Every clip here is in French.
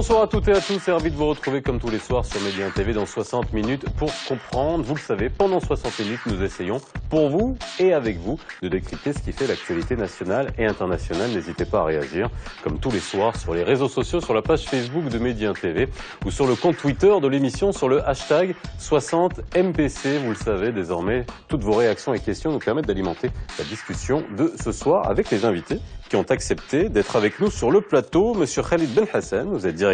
Bonsoir à toutes et à tous et ravi de vous retrouver comme tous les soirs sur Média TV dans 60 minutes pour comprendre. Vous le savez, pendant 60 minutes, nous essayons pour vous et avec vous de décrypter ce qui fait l'actualité nationale et internationale. N'hésitez pas à réagir comme tous les soirs sur les réseaux sociaux, sur la page Facebook de Média TV ou sur le compte Twitter de l'émission sur le hashtag 60MPC. Vous le savez désormais, toutes vos réactions et questions nous permettent d'alimenter la discussion de ce soir avec les invités qui ont accepté d'être avec nous sur le plateau. Monsieur Khalid Ben Hassan, vous êtes directeur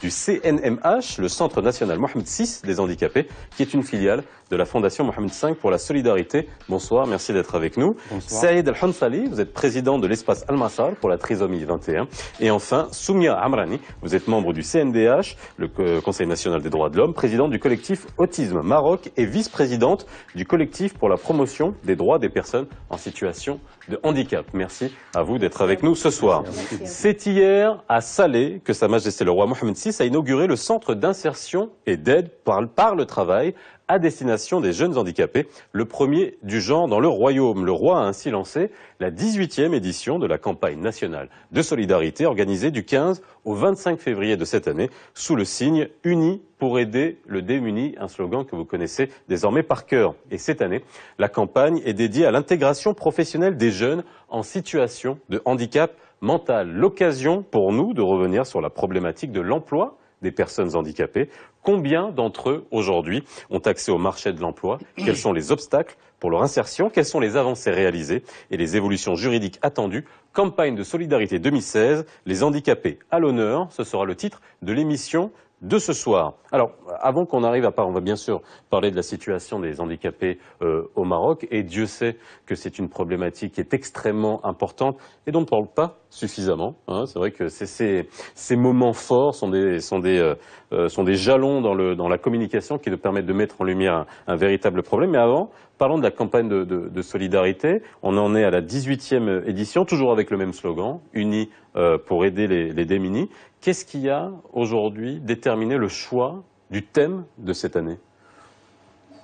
du CNMH, le Centre national Mohamed VI des handicapés, qui est une filiale de la Fondation Mohamed V pour la solidarité. Bonsoir, merci d'être avec nous. Bonsoir. Saïd Al-Hansali, vous êtes président de l'espace Al-Massar pour la trisomie 21. Et enfin, Soumia Amrani, vous êtes membre du CNDH, le euh, Conseil national des droits de l'homme, président du collectif Autisme Maroc et vice-présidente du collectif pour la promotion des droits des personnes en situation de handicap. Merci à vous d'être avec nous ce soir. C'est hier à Salé que Sa Majesté le roi Mohamed VI a inauguré le centre d'insertion et d'aide par, par le travail à destination des jeunes handicapés, le premier du genre dans le royaume. Le roi a ainsi lancé la 18e édition de la campagne nationale de solidarité organisée du 15 au 25 février de cette année sous le signe Unis pour aider le démuni, un slogan que vous connaissez désormais par cœur. Et cette année, la campagne est dédiée à l'intégration professionnelle des jeunes en situation de handicap mental. L'occasion pour nous de revenir sur la problématique de l'emploi des personnes handicapées. Combien d'entre eux aujourd'hui ont accès au marché de l'emploi? Quels sont les obstacles pour leur insertion? Quelles sont les avancées réalisées? Et les évolutions juridiques attendues? Campagne de solidarité 2016, les handicapés à l'honneur, ce sera le titre de l'émission de ce soir. Alors, avant qu'on arrive à part, on va bien sûr parler de la situation des handicapés euh, au Maroc, et Dieu sait que c'est une problématique qui est extrêmement importante et dont on ne parle pas suffisamment. hein. C'est vrai que ces, ces moments forts sont des, sont des, euh, euh, sont des jalons dans, le, dans la communication qui nous permettent de mettre en lumière un, un véritable problème. Mais avant, parlons de la campagne de, de- de solidarité. On en est à la 18e édition, toujours avec le même slogan, Unis euh, pour aider les, les démunis. Qu'est-ce qui a aujourd'hui déterminé le choix du thème de cette année?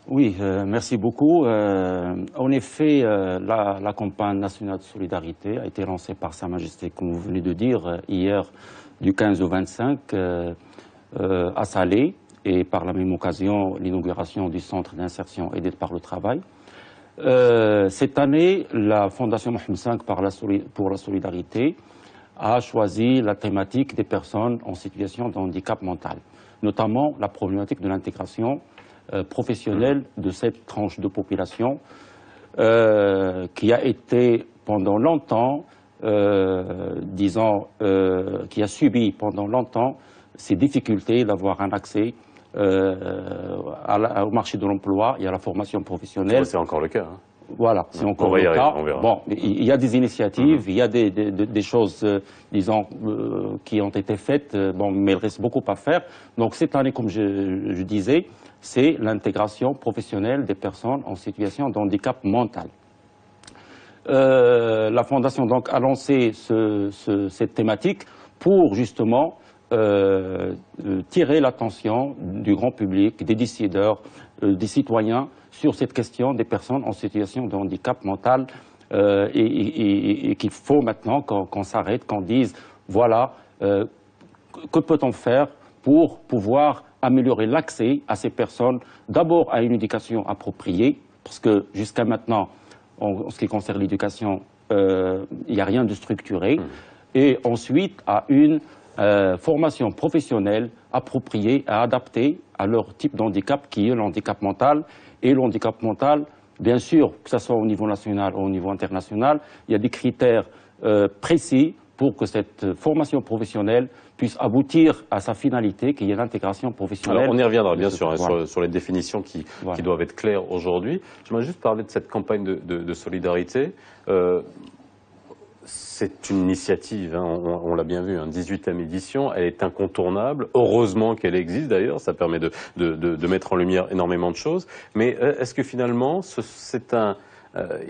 Oui, euh, merci beaucoup. Euh, en effet, euh, la, campagne nationale de solidarité a été lancée par Sa Majesté, comme vous venez de dire, hier du 15 au 25 euh, euh, à Salé et par la même occasion l'inauguration du centre d'insertion d'aide par le travail. Cette année, la Fondation Mohamed V pour la solidarité a choisi la thématique des personnes en situation de handicap mental, notamment la problématique de l'intégration euh, professionnelle de cette tranche de population euh, qui a été pendant longtemps, euh, disons, qui a subi pendant longtemps ces difficultés d'avoir un accès à la- au marché de l'emploi et à la formation professionnelle. C'est encore le cas. hein. Voilà, c'est On encore va y le arriver, cas. on. Bon, il y a des initiatives, il y a des, des- des- des choses, euh, disons, euh, qui ont été faites, euh, bon, mais il reste beaucoup à faire. Donc cette année, comme je, je disais, c'est l'intégration professionnelle des personnes en situation de handicap mental. Euh, la Fondation donc a lancé ce- ce- cette thématique pour justement euh, euh, tirer l'attention du grand public, des décideurs, euh, des citoyens sur cette question des personnes en situation de handicap mental euh, et, et- et- et qu'il faut maintenant qu'on s'arrête, qu'on dise voilà que peut-on faire pour pouvoir améliorer l'accès à ces personnes, d'abord à une éducation appropriée, parce que jusqu'à maintenant, en, en ce qui concerne l'éducation, il n'y a rien de structuré, et ensuite à une euh, formation professionnelle appropriée, à adapter à leur type d'handicap qui est le handicap mental. Et le handicap mental, bien sûr, que ce soit au niveau national ou au niveau international, il y a des critères euh, précis pour que cette formation professionnelle puisse aboutir à sa finalité, qui est l'intégration professionnelle. Alors on y reviendra bien sûr hein, voilà. sur, sur les définitions qui, Voilà. qui doivent être claires aujourd'hui. J'aimerais juste parler de cette campagne de, de- de solidarité. Euh, c'est une initiative, hein, on, l'a bien vu, une 18e édition, elle est incontournable. Heureusement qu'elle existe d'ailleurs, ça permet de, mettre en lumière énormément de choses. Mais euh, est-ce que finalement, ce- c'est un... euh,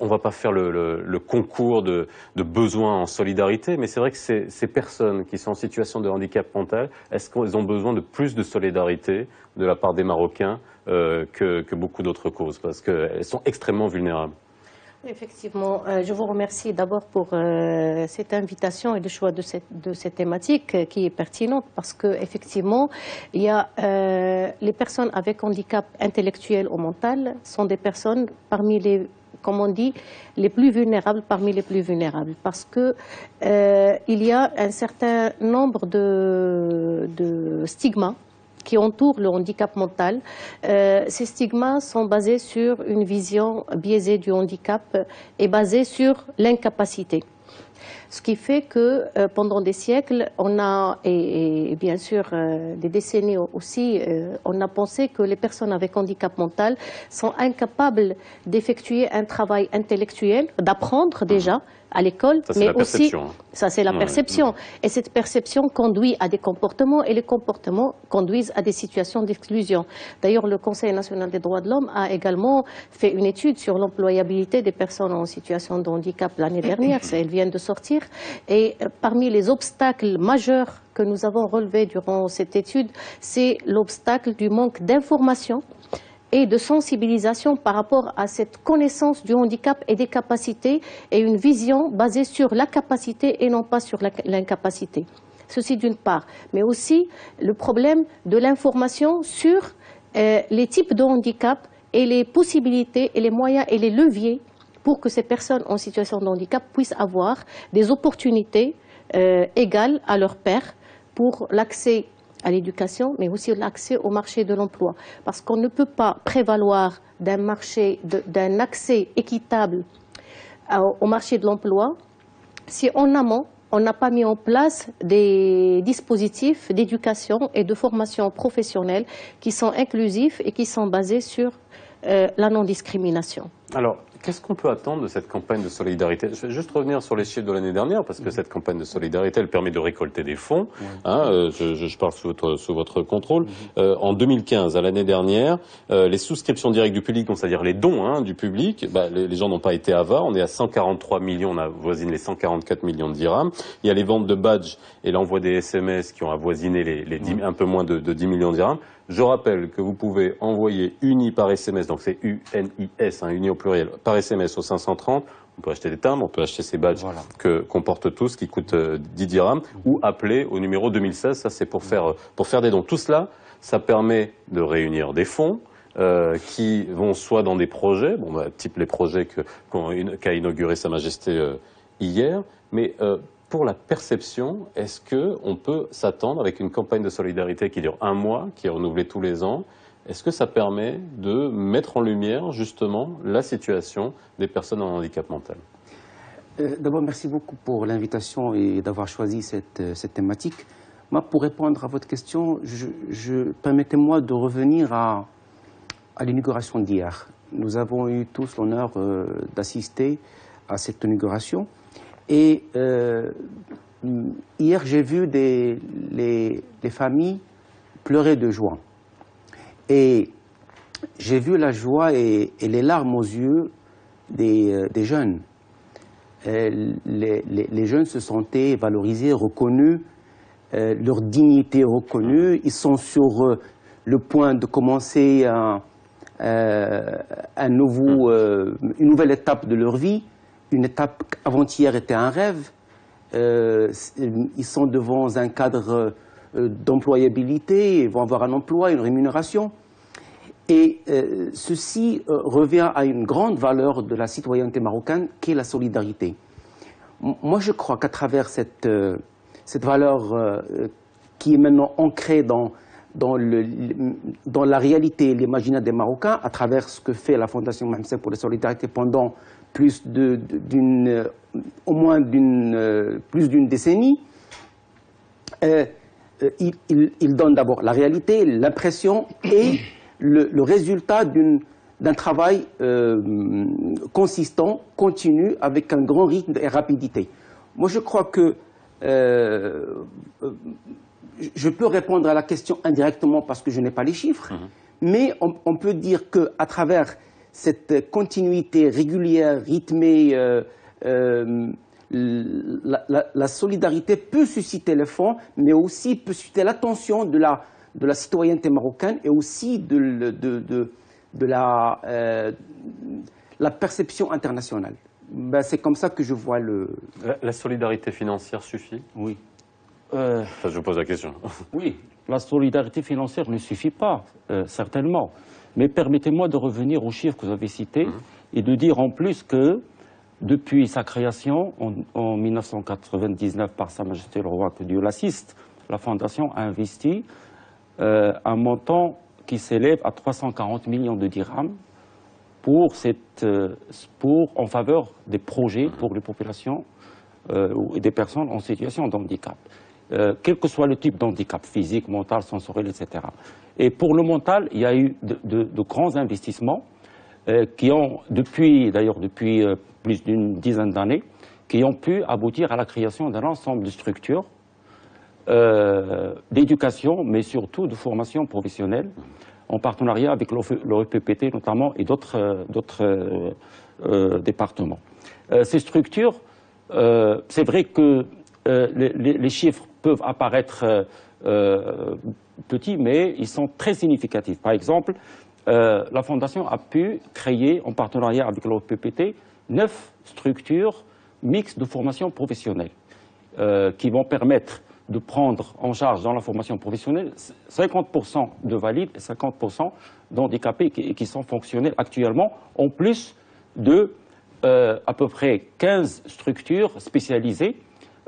on va pas faire le, concours de, besoins en solidarité, mais c'est vrai que ces, personnes qui sont en situation de handicap mental, est-ce qu'elles ont besoin de plus de solidarité de la part des Marocains euh, que beaucoup d'autres causes? Parce qu'elles sont extrêmement vulnérables. Effectivement, euh, je vous remercie d'abord pour euh, cette invitation et le choix de cette, de thématique euh, qui est pertinente parce que effectivement, il les personnes avec handicap intellectuel ou mental sont des personnes parmi les comme on dit, les plus vulnérables parmi les plus vulnérables, parce que il y a un certain nombre de stigmas qui entourent le handicap mental. Euh, ces stigmas sont basés sur une vision biaisée du handicap et basée sur l'incapacité. Ce qui fait que euh, pendant des siècles, on a, et, bien sûr euh, des décennies aussi, on a pensé que les personnes avec handicap mental sont incapables d'effectuer un travail intellectuel, d'apprendre déjà, à l'école, mais aussi hein. ça c'est la perception. Et cette perception conduit à des comportements et les comportements conduisent à des situations d'exclusion. D'ailleurs, le Conseil national des droits de l'homme a également fait une étude sur l'employabilité des personnes en situation de handicap l'année dernière. Elle vient de sortir. Et euh, parmi les obstacles majeurs que nous avons relevés durant cette étude, c'est l'obstacle du manque d'information et de sensibilisation par rapport à cette connaissance du handicap et des capacités et une vision basée sur la capacité et non pas sur l'incapacité. Ceci d'une part, mais aussi le problème de l'information sur euh, les types de handicap et les possibilités et les moyens et les leviers pour que ces personnes en situation de handicap puissent avoir des opportunités euh, égales à leurs pairs pour l'accès à l'éducation, mais aussi l'accès au marché de l'emploi. Parce qu'on ne peut pas prévaloir d'un marché, d'un accès équitable au marché de l'emploi si en amont, on n'a pas mis en place des dispositifs d'éducation et de formation professionnelle qui sont inclusifs et qui sont basés sur euh, la non-discrimination. Qu'est-ce qu'on peut attendre de cette campagne de solidarité? Je vais juste revenir sur les chiffres de l'année dernière, parce que mhm. cette campagne de solidarité, elle permet de récolter des fonds. Hein, euh, je, parle sous votre, sous votre contrôle. Mhm. Euh, en 2015, à l'année dernière, euh, les souscriptions directes du public, c'est-à-dire les dons hein, du public, bah, les, gens n'ont pas été avares. On est à 143 millions, on avoisine les 144 millions de dirhams. Il y a les ventes de badges et l'envoi des SMS qui ont avoisiné les, un peu moins de, de 10 millions de dirhams. Je rappelle que vous pouvez envoyer UNI par SMS, donc c'est U-N-I-S, hein, UNI au pluriel, par SMS au 530. On peut acheter des timbres, on peut acheter ces badges que qu'on porte tous, qui coûtent 10 euh, dirhams, ou appeler au numéro 2016. Ça, c'est pour faire pour faire des dons. Tout cela, ça permet de réunir des fonds. Euh, qui vont soit dans des projets, bon, bah, type les projets qu'a inauguré Sa Majesté euh, hier, mais euh, pour la perception, est-ce qu'on peut s'attendre avec une campagne de solidarité qui dure un mois, qui est renouvelée tous les ans, est-ce que ça permet de mettre en lumière justement la situation des personnes en handicap mental? Euh, D'abord, merci beaucoup pour l'invitation et d'avoir choisi cette, euh, thématique. Moi, pour répondre à votre question, permettez-moi de revenir à, l'inauguration d'hier. Nous avons eu tous l'honneur euh, d'assister à cette inauguration. Et hier, j'ai vu des, les, familles pleurer de joie. Et j'ai vu la joie et, les larmes aux yeux des, euh, jeunes. Les, jeunes se sentaient valorisés, reconnus, euh, leur dignité reconnue. Ils sont sur le point de commencer un, nouveau, une nouvelle étape de leur vie une étape avant-hier était un rêve. Euh, ils sont devant un cadre euh, d'employabilité, ils vont avoir un emploi, une rémunération. Et euh, ceci revient à une grande valeur de la citoyenneté marocaine, qui est la solidarité. moi, je crois qu'à travers cette, cette valeur qui est maintenant ancrée dans, dans, le, dans la réalité et l'imaginaire des Marocains, à travers ce que fait la Fondation Mohamed pour la solidarité pendant plus d'une, au moins d'une, euh, plus d'une décennie, euh, euh, il, donne d'abord la réalité, l'impression et le, résultat d'un travail consistant, continu, avec un grand rythme et rapidité. Moi, je crois que je peux répondre à la question indirectement parce que je n'ai pas les chiffres, mm-hmm. mais on, on, peut dire qu'à travers cette continuité régulière, rythmée, euh, euh, la, solidarité peut susciter le fond, mais aussi peut susciter l'attention de la, de la citoyenneté marocaine et aussi de, de, de, la, euh, la perception internationale. Ben, c'est comme ça que je vois le... La, la solidarité financière suffit? Oui. Euh, Enfin, je vous pose la question. Oui, la solidarité financière ne suffit pas, euh, certainement. Mais permettez-moi de revenir aux chiffres que vous avez cités et de dire en plus que depuis sa création en, en 1999 par Sa Majesté le Roi, que Dieu l'assiste, la Fondation a investi euh, un montant qui s'élève à 340 millions de dirhams pour, cette, euh, pour, en faveur des projets pour les populations euh, ou des personnes en situation de handicap. Euh, quel que soit le type d'handicap, physique, mental, sensoriel, etc. Et pour le mental, il y a eu de, de- grands investissements qui ont, depuis, d'ailleurs depuis plus d'une dizaine d'années, qui ont pu aboutir à la création d'un ensemble de structures euh, d'éducation, mais surtout de formation professionnelle, en partenariat avec l'OEPPT notamment et d'autres euh, euh, départements. Ces structures, c'est vrai que les, les- chiffres peuvent apparaître petits, mais ils sont très significatifs. Par exemple, la Fondation a pu créer, en partenariat avec l'OPPT, neuf structures mixtes de formation professionnelle qui vont permettre de prendre en charge dans la formation professionnelle 50% de valides et 50% d'handicapés qui, qui sont fonctionnels actuellement, en plus de euh, à peu près 15 structures spécialisées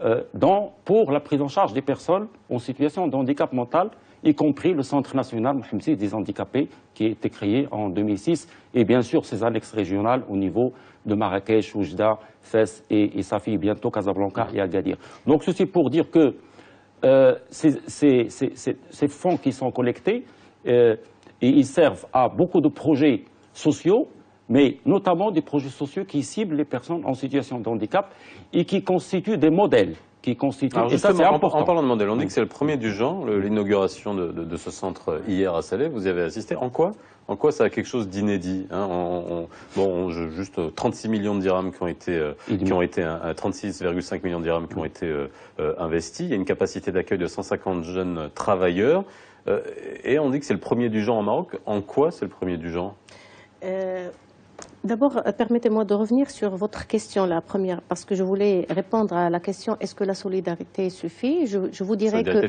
euh, dans, pour la prise en charge des personnes en situation de handicap mental, y compris le Centre national des handicapés qui a été créé en 2006, et bien sûr ses annexes régionales au niveau de Marrakech, Oujda, Fès et, et Safi, bientôt Casablanca et Agadir. Donc ceci pour dire que euh, ces, fonds qui sont collectés, euh, ils servent à beaucoup de projets sociaux, mais notamment des projets sociaux qui ciblent les personnes en situation de handicap et qui constituent des modèles. Qui constituent, Alors et ça, c'est justement, en, important. en parlant de modèle, on dit que c'est le premier du genre, l'inauguration de, de- de ce centre euh, hier à Salé. Vous y avez assisté. En quoi En quoi ça a quelque chose d'inédit hein on, on- Bon, on- juste euh, 36 millions de dirhams qui ont été, euh, qui ont été euh, 36,5 millions de dirhams qui ont été euh, euh, investis. Il y a une capacité d'accueil de 150 jeunes travailleurs. Euh, et on dit que c'est le premier du genre au Maroc. En quoi c'est le premier du genre? Euh, D'abord, euh, permettez-moi de revenir sur votre question, la première, parce que je voulais répondre à la question est-ce que la solidarité suffit? Je, je vous dirais que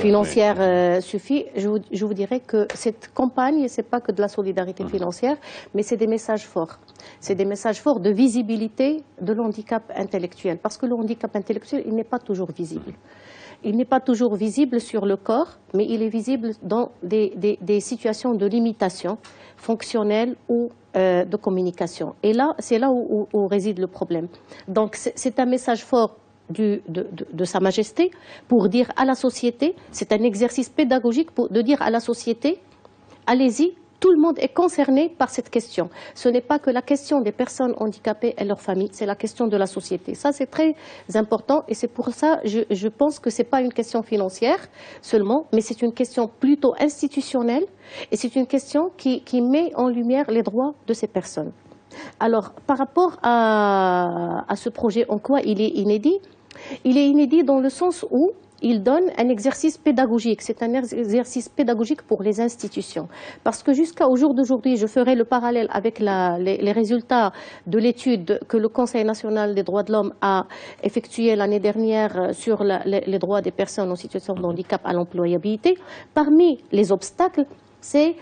financière. euh, suffit. Je vous, je vous dirais que cette campagne, c'est pas que de la Mmh. solidarité financière, mais c'est des messages forts. C'est des messages forts de visibilité de l'handicap intellectuel, parce que le handicap intellectuel, il n'est pas toujours visible. Il n'est pas toujours visible sur le corps, mais il est visible dans des, des- des situations de limitation fonctionnelle ou euh, de communication. Et là, c'est là où, réside le problème. Donc, c'est un message fort de Sa Majesté pour dire à la société, c'est un exercice pédagogique pour, de dire à la société, allez-y, tout le monde est concerné par cette question. Ce n'est pas que la question des personnes handicapées et leurs familles, c'est la question de la société. Ça, c'est très important et c'est pour ça, je, je pense que ce n'est pas une question financière seulement, mais c'est une question plutôt institutionnelle et c'est une question qui, met en lumière les droits de ces personnes. Alors, par rapport à, à ce projet, en quoi il est inédit? Il est inédit dans le sens où il donne un exercice pédagogique. C'est un exercice pédagogique pour les institutions. Parce que jusqu'au jour d'aujourd'hui, je ferai le parallèle avec les, résultats de l'étude que le Conseil national des droits de l'homme a effectuée l'année dernière euh, sur les, droits des personnes en situation de handicap à l'employabilité. Parmi les obstacles, c'est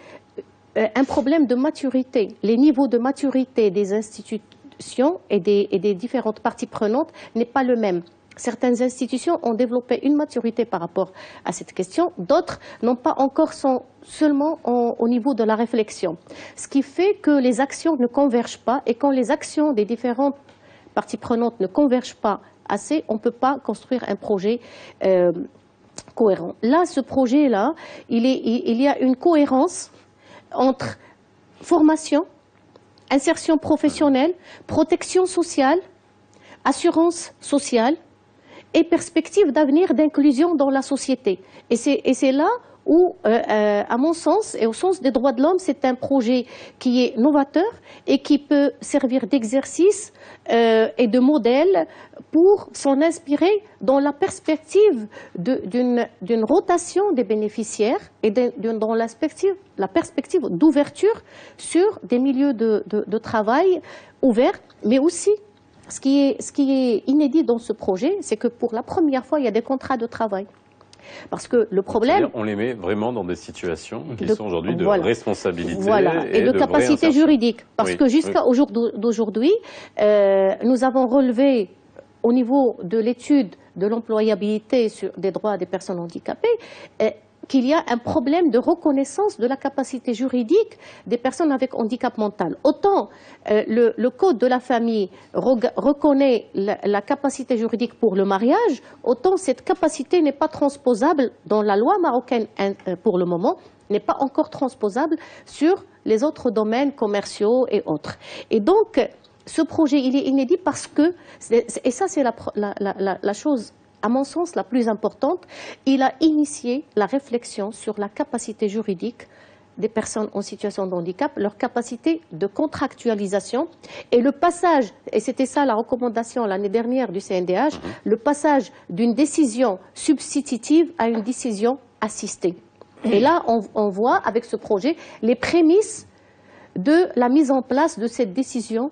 euh, un problème de maturité. Les niveaux de maturité des institutions et des différentes parties prenantes n'est pas le même. Certaines institutions ont développé une maturité par rapport à cette question, d'autres n'ont pas encore, seulement en- au niveau de la réflexion. Ce qui fait que les actions ne convergent pas et quand les actions des différentes parties prenantes ne convergent pas assez, on ne peut pas construire un projet euh, cohérent. Là, ce projet-là, il y a une cohérence entre formation, insertion professionnelle, protection sociale, assurance sociale et perspective d'avenir d'inclusion dans la société. Et c'est là où, euh, euh, à mon sens et au sens des droits de l'homme, c'est un projet qui est novateur et qui peut servir d'exercice euh, et de modèle pour s'en inspirer dans la perspective d'une rotation des bénéficiaires et dans la perspective, la perspective d'ouverture sur des milieux de, de, travail ouverts, mais aussi ce qui, est, ce qui est inédit dans ce projet, c'est que pour la première fois, il y a des contrats de travail. Parce que le problème... On les met vraiment dans des situations qui sont aujourd'hui de responsabilité et, de, capacité juridique. Parce que jusqu'à aujourd'hui, euh, nous avons relevé au niveau de l'étude de l'employabilité des droits des personnes handicapées, qu'il y a un problème de reconnaissance de la capacité juridique des personnes avec handicap mental. Autant euh, le, Code de la famille reconnaît la, capacité juridique pour le mariage, autant cette capacité n'est pas transposable dans la loi marocaine euh, pour le moment, n'est pas encore transposable sur les autres domaines commerciaux et autres. Et donc, ce projet, il est inédit parce que, et ça c'est la chose à mon sens, la plus importante, il a initié la réflexion sur la capacité juridique des personnes en situation de handicap, leur capacité de contractualisation et le passage, et c'était ça la recommandation l'année dernière du CNDH, mhm. le passage d'une décision substitutive à une décision assistée. Et là, on, voit avec ce projet les prémices de la mise en place de cette décision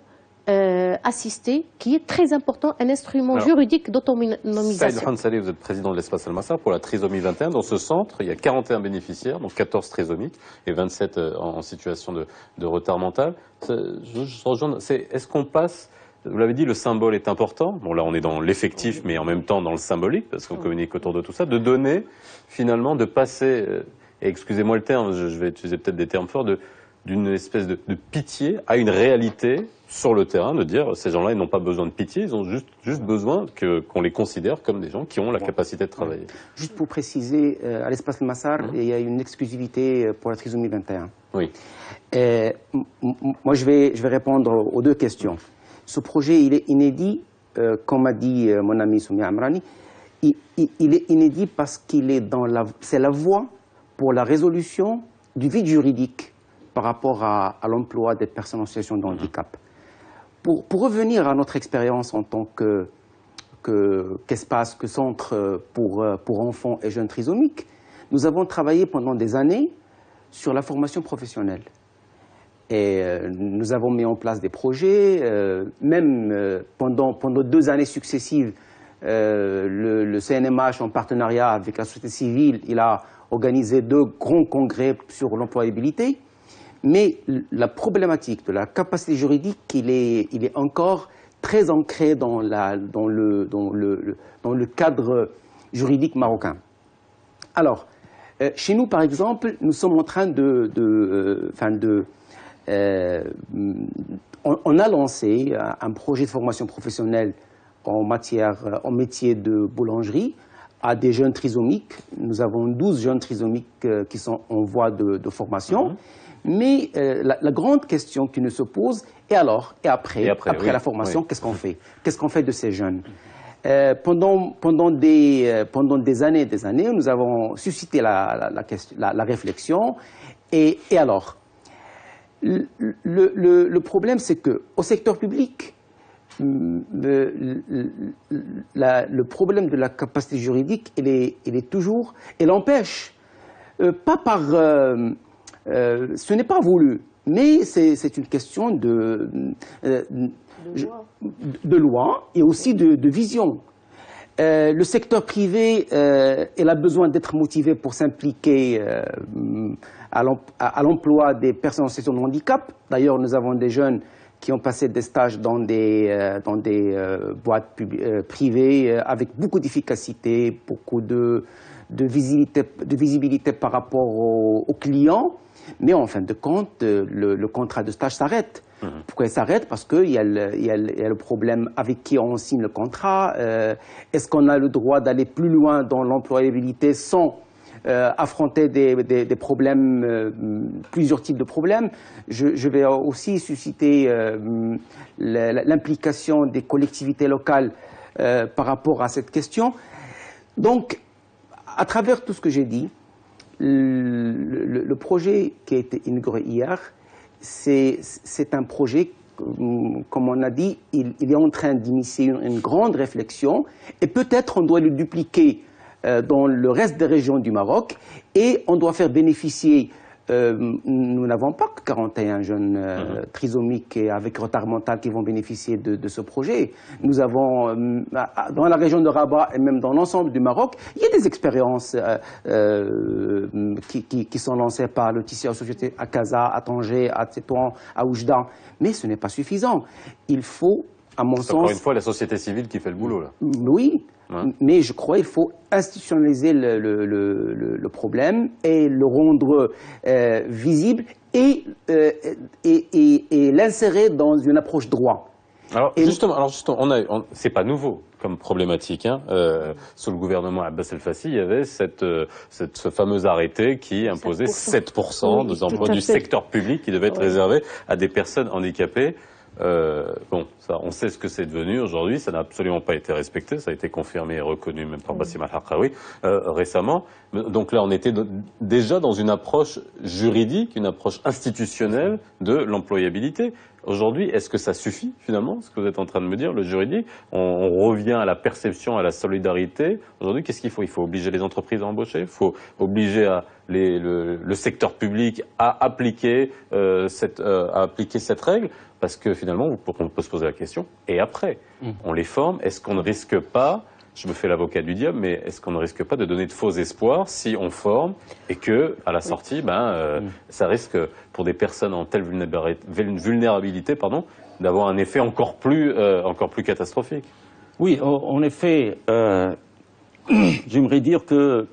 euh, assisté, qui est très important, un instrument juridique d'autonomisation. Saïd vous êtes président de l'espace Al-Massar pour la trisomie 21. Dans ce centre, il y a 41 bénéficiaires, donc 14 trisomiques et 27 euh, en, situation de, retard mental. Est-ce qu'on passe vous l'avez dit, le symbole est important. Bon, là, on est dans l'effectif, mais en même temps dans le symbolique, parce qu'on communique autour de tout ça. De donner, finalement, de passer, euh, et excusez-moi le terme, je vais utiliser peut-être des termes forts, d'une espèce de, pitié à une réalité sur le terrain de dire ces gens-là, ils n'ont pas besoin de pitié, ils ont juste, juste besoin qu'on les considère comme des gens qui ont la capacité de travailler. Juste pour préciser, euh, à l'espace Massar, mmh. il y a une exclusivité euh, pour la trisomie 21. Oui. Euh, moi, je vais, je vais répondre aux deux questions. Ce projet, il est inédit, comme a dit mon ami Soumia Amrani, il, il, est inédit parce qu'il est dans la, c'est la voie pour la résolution du vide juridique par rapport à, à l'emploi des personnes en situation de handicap. Pour, revenir à notre expérience en tant qu'espace, que, centre pour, pour enfants et jeunes trisomiques, nous avons travaillé pendant des années sur la formation professionnelle. Et euh, nous avons mis en place des projets, euh, même euh, pendant, pendant deux années successives, le, le, CNMH, en partenariat avec la société civile, il a organisé deux grands congrès sur l'employabilité. Mais la problématique de la capacité juridique, il est, il est encore très ancré dans, la, dans, le, dans, le, dans le cadre juridique marocain. Alors, euh, chez nous, par exemple, nous sommes en train de... de, euh, de euh, on, a lancé un projet de formation professionnelle en matière, en métier de boulangerie à des jeunes trisomiques. Nous avons 12 jeunes trisomiques qui sont en voie de, formation. Mm-hmm. Mais euh, la, grande question qui nous se pose, et alors, et après, après, la formation, qu'est-ce qu'on fait? Qu'est-ce qu'on fait de ces jeunes? Euh, pendant, pendant, des, euh, pendant des années et des années, nous avons suscité la, la réflexion. Et, et alors le, le, le problème, c'est qu'au secteur public, le, le, problème de la capacité juridique, il est, il est toujours, elle empêche, pas par, euh, ce n'est pas voulu, mais c'est une question de, euh, de, loi. et aussi de, vision. Euh, le secteur privé, a besoin d'être motivé pour s'impliquer à l'emploi des personnes en situation de handicap. D'ailleurs, nous avons des jeunes qui ont passé des stages dans des, boîtes privées avec beaucoup d'efficacité, beaucoup de, visibilité, de visibilité par rapport aux clients. Mais en fin de compte, euh, le, contrat de stage s'arrête. Mhm. Pourquoi il s'arrête? Parce qu'il y, a le problème avec qui on signe le contrat. Euh, est-ce qu'on a le droit d'aller plus loin dans l'employabilité sans euh, affronter des, problèmes, plusieurs types de problèmes? Je, vais aussi susciter l'implication des collectivités locales par rapport à cette question. Donc, à travers tout ce que j'ai dit, le, projet qui a été inauguré hier, c'est un projet, comme on a dit, il, est en train d'initier une, une, grande réflexion et peut-être on doit le dupliquer euh, dans le reste des régions du Maroc et on doit faire bénéficier euh, nous n'avons pas que 41 jeunes euh, mhm. trisomiques et avec retard mental qui vont bénéficier de, ce projet. Nous avons, euh, dans la région de Rabat et même dans l'ensemble du Maroc, il y a des expériences qui, sont lancées par le tissu associé à Casa, à Tanger, à Tétouan, à Oujda. Mais ce n'est pas suffisant. Il faut, à mon sens... Encore une fois, la société civile qui fait le boulot, là. Oui, mais je crois qu'il faut institutionnaliser le, problème et le rendre euh, visible et, euh, et, et, l'insérer dans une approche droit. Alors justement, alors justement, on a, c'est pas nouveau comme problématique. Hein. Euh, sous le gouvernement Abbas El Fassi, il y avait cette, cette, ce fameux arrêté qui imposait 7%, des emplois du secteur public qui devaient être réservés à des personnes handicapées. Euh, bon, ça, on sait ce que c'est devenu aujourd'hui. Ça n'a absolument pas été respecté. Ça a été confirmé et reconnu même par Bassim Al-Haqqawi euh, récemment. Donc là, on était déjà dans une approche juridique, une approche institutionnelle de l'employabilité. Aujourd'hui, est-ce que ça suffit finalement, ce que vous êtes en train de me dire, le juridique? On, revient à la perception, à la solidarité. Aujourd'hui, qu'est-ce qu'il faut? Il faut obliger les entreprises à embaucher, il faut obliger à les, le, secteur public à appliquer, euh, cette, euh, à appliquer cette règle. Parce que finalement, on peut se poser la question, et après, mm. on les forme, est-ce qu'on ne risque pas, je me fais l'avocat du diable, mais est-ce qu'on ne risque pas de donner de faux espoirs si on forme et que, à la sortie, ben, euh, mm. ça risque, pour des personnes en telle vulnérabilité, pardon, d'avoir un effet encore plus, euh, encore plus catastrophique? Oui, en effet, euh, j'aimerais dire que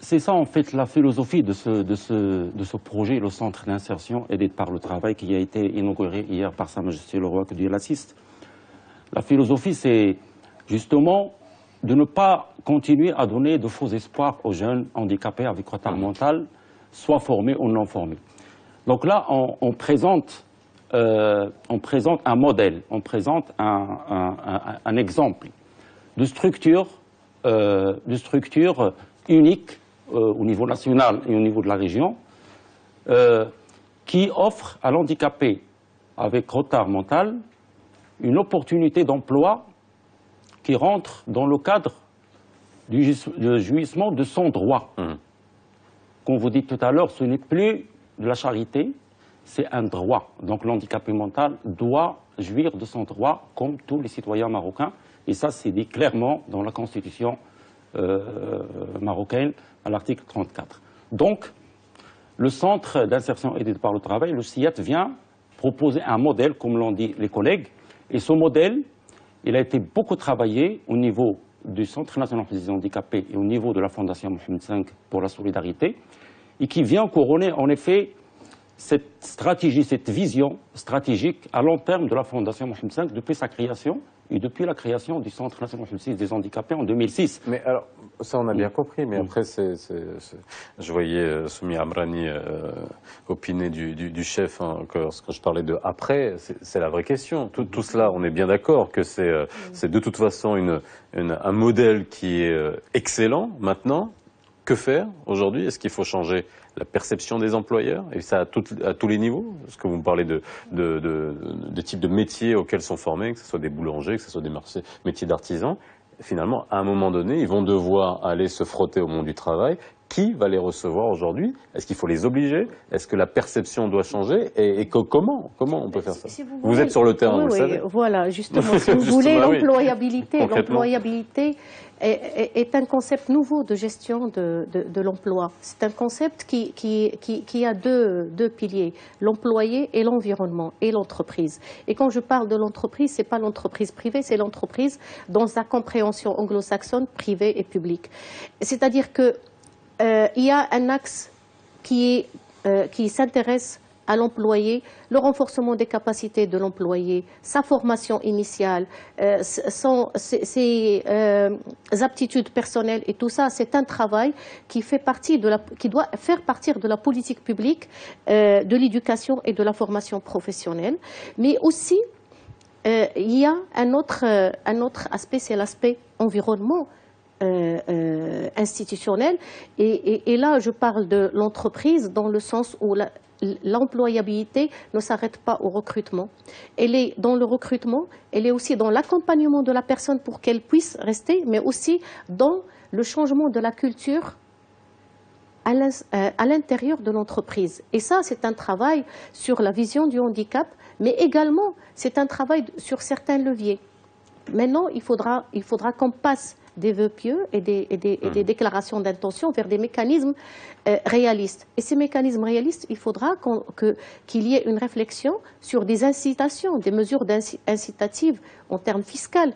c'est ça en fait la philosophie de ce, de ce, de ce projet, le centre d'insertion d'aide par le travail qui a été inauguré hier par Sa Majesté le Roi que Dieu l'assiste. La philosophie, c'est justement de ne pas continuer à donner de faux espoirs aux jeunes handicapés avec retard mental, soit formés ou non formés. Donc là, on, présente, euh, on présente un modèle, on présente un, un, exemple de structure, euh, de structure unique euh, au niveau national et au niveau de la région, qui offre à l'handicapé avec retard mental une opportunité d'emploi qui rentre dans le cadre du jouissement de son droit. Mmh. Comme vous dites tout à l'heure, ce n'est plus de la charité, c'est un droit. Donc l'handicapé mental doit jouir de son droit comme tous les citoyens marocains. Et ça, c'est dit clairement dans la Constitution euh, marocaine à l'article 34. Donc, le Centre d'insertion aidée par le travail, le CIAT, vient proposer un modèle, comme l'ont dit les collègues, et ce modèle, il a été beaucoup travaillé au niveau du Centre national des handicapés et au niveau de la Fondation Mohamed V pour la solidarité, et qui vient couronner en effet cette stratégie, cette vision stratégique à long terme de la Fondation Mohamed V depuis sa création et depuis la création du Centre national des handicapés en 2006. Mais alors, ça on a bien compris, mais après, c'est, je voyais euh, Soumi Amrani euh, opiner du, chef hein, quand je parlais de après, c'est la vraie question. Tout, tout, cela, on est bien d'accord que c'est euh, de toute façon une, un modèle qui est excellent maintenant. Que faire aujourd'hui? Est-ce qu'il faut changer la perception des employeurs, et ça à, à tous les niveaux, parce que vous me parlez de, de, de, de types de métiers auxquels sont formés, que ce soit des boulangers, que ce soit des métiers d'artisans, finalement, à un moment donné, ils vont devoir aller se frotter au monde du travail. Qui va les recevoir aujourd'hui? Est-ce qu'il faut les obliger? Est-ce que la perception doit changer? Et, comment Comment on peut faire ça? Vous, êtes sur le terrain, vous savez. Voilà, justement. Si vous voulez, l'employabilité, l'employabilité est, un concept nouveau de gestion de, l'emploi. C'est un concept qui, a deux, piliers, l'employé et l'environnement, et l'entreprise. Et quand je parle de l'entreprise, ce n'est pas l'entreprise privée, c'est l'entreprise dans sa compréhension anglo-saxonne, privée et publique. C'est-à-dire qu'il euh, y a un axe qui, euh, qui s'intéresse à l'employé, le renforcement des capacités de l'employé, sa formation initiale, euh, ses, euh, aptitudes personnelles et tout ça, c'est un travail qui, fait partie de la, qui doit faire partir de la politique publique, euh, de l'éducation et de la formation professionnelle. Mais aussi, il y a un autre, un autre aspect, c'est l'aspect environnement. institutionnelle. Et, là, je parle de l'entreprise dans le sens où l'employabilité ne s'arrête pas au recrutement. Elle est dans le recrutement, elle est aussi dans l'accompagnement de la personne pour qu'elle puisse rester, mais aussi dans le changement de la culture à l'intérieur de l'entreprise. Et ça, c'est un travail sur la vision du handicap, mais également, c'est un travail sur certains leviers. Maintenant, il faudra, il faudra qu'on passe des vœux pieux et des, mmh. déclarations d'intention vers des mécanismes euh, réalistes. Et ces mécanismes réalistes, il faudra qu'il y ait une réflexion sur des incitations, des mesures incitatives en termes fiscaux,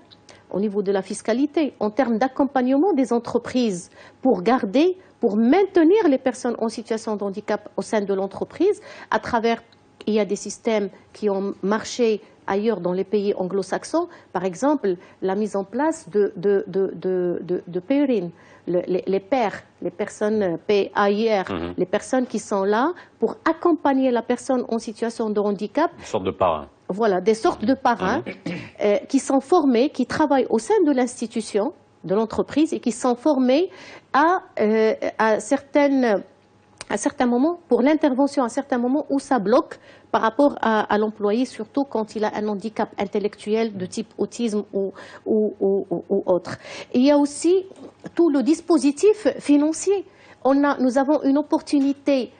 au niveau de la fiscalité, en termes d'accompagnement des entreprises pour garder, pour maintenir les personnes en situation de handicap au sein de l'entreprise à travers, il y a des systèmes qui ont marché ailleurs dans les pays anglo-saxons, par exemple, la mise en place de, de, de, pairing, les, pères, les personnes PAIR, mhm. les personnes qui sont là pour accompagner la personne en situation de handicap. Une sorte de parrain. Voilà, des sortes de parrains mhm. euh, qui sont formés, qui travaillent au sein de l'institution, de l'entreprise et qui sont formés à, euh, à certaines à certains moments, pour l'intervention à certains moments où ça bloque par rapport à, l'employé, surtout quand il a un handicap intellectuel de type autisme ou, autre. il y a aussi tout le dispositif financier. nous avons une opportunité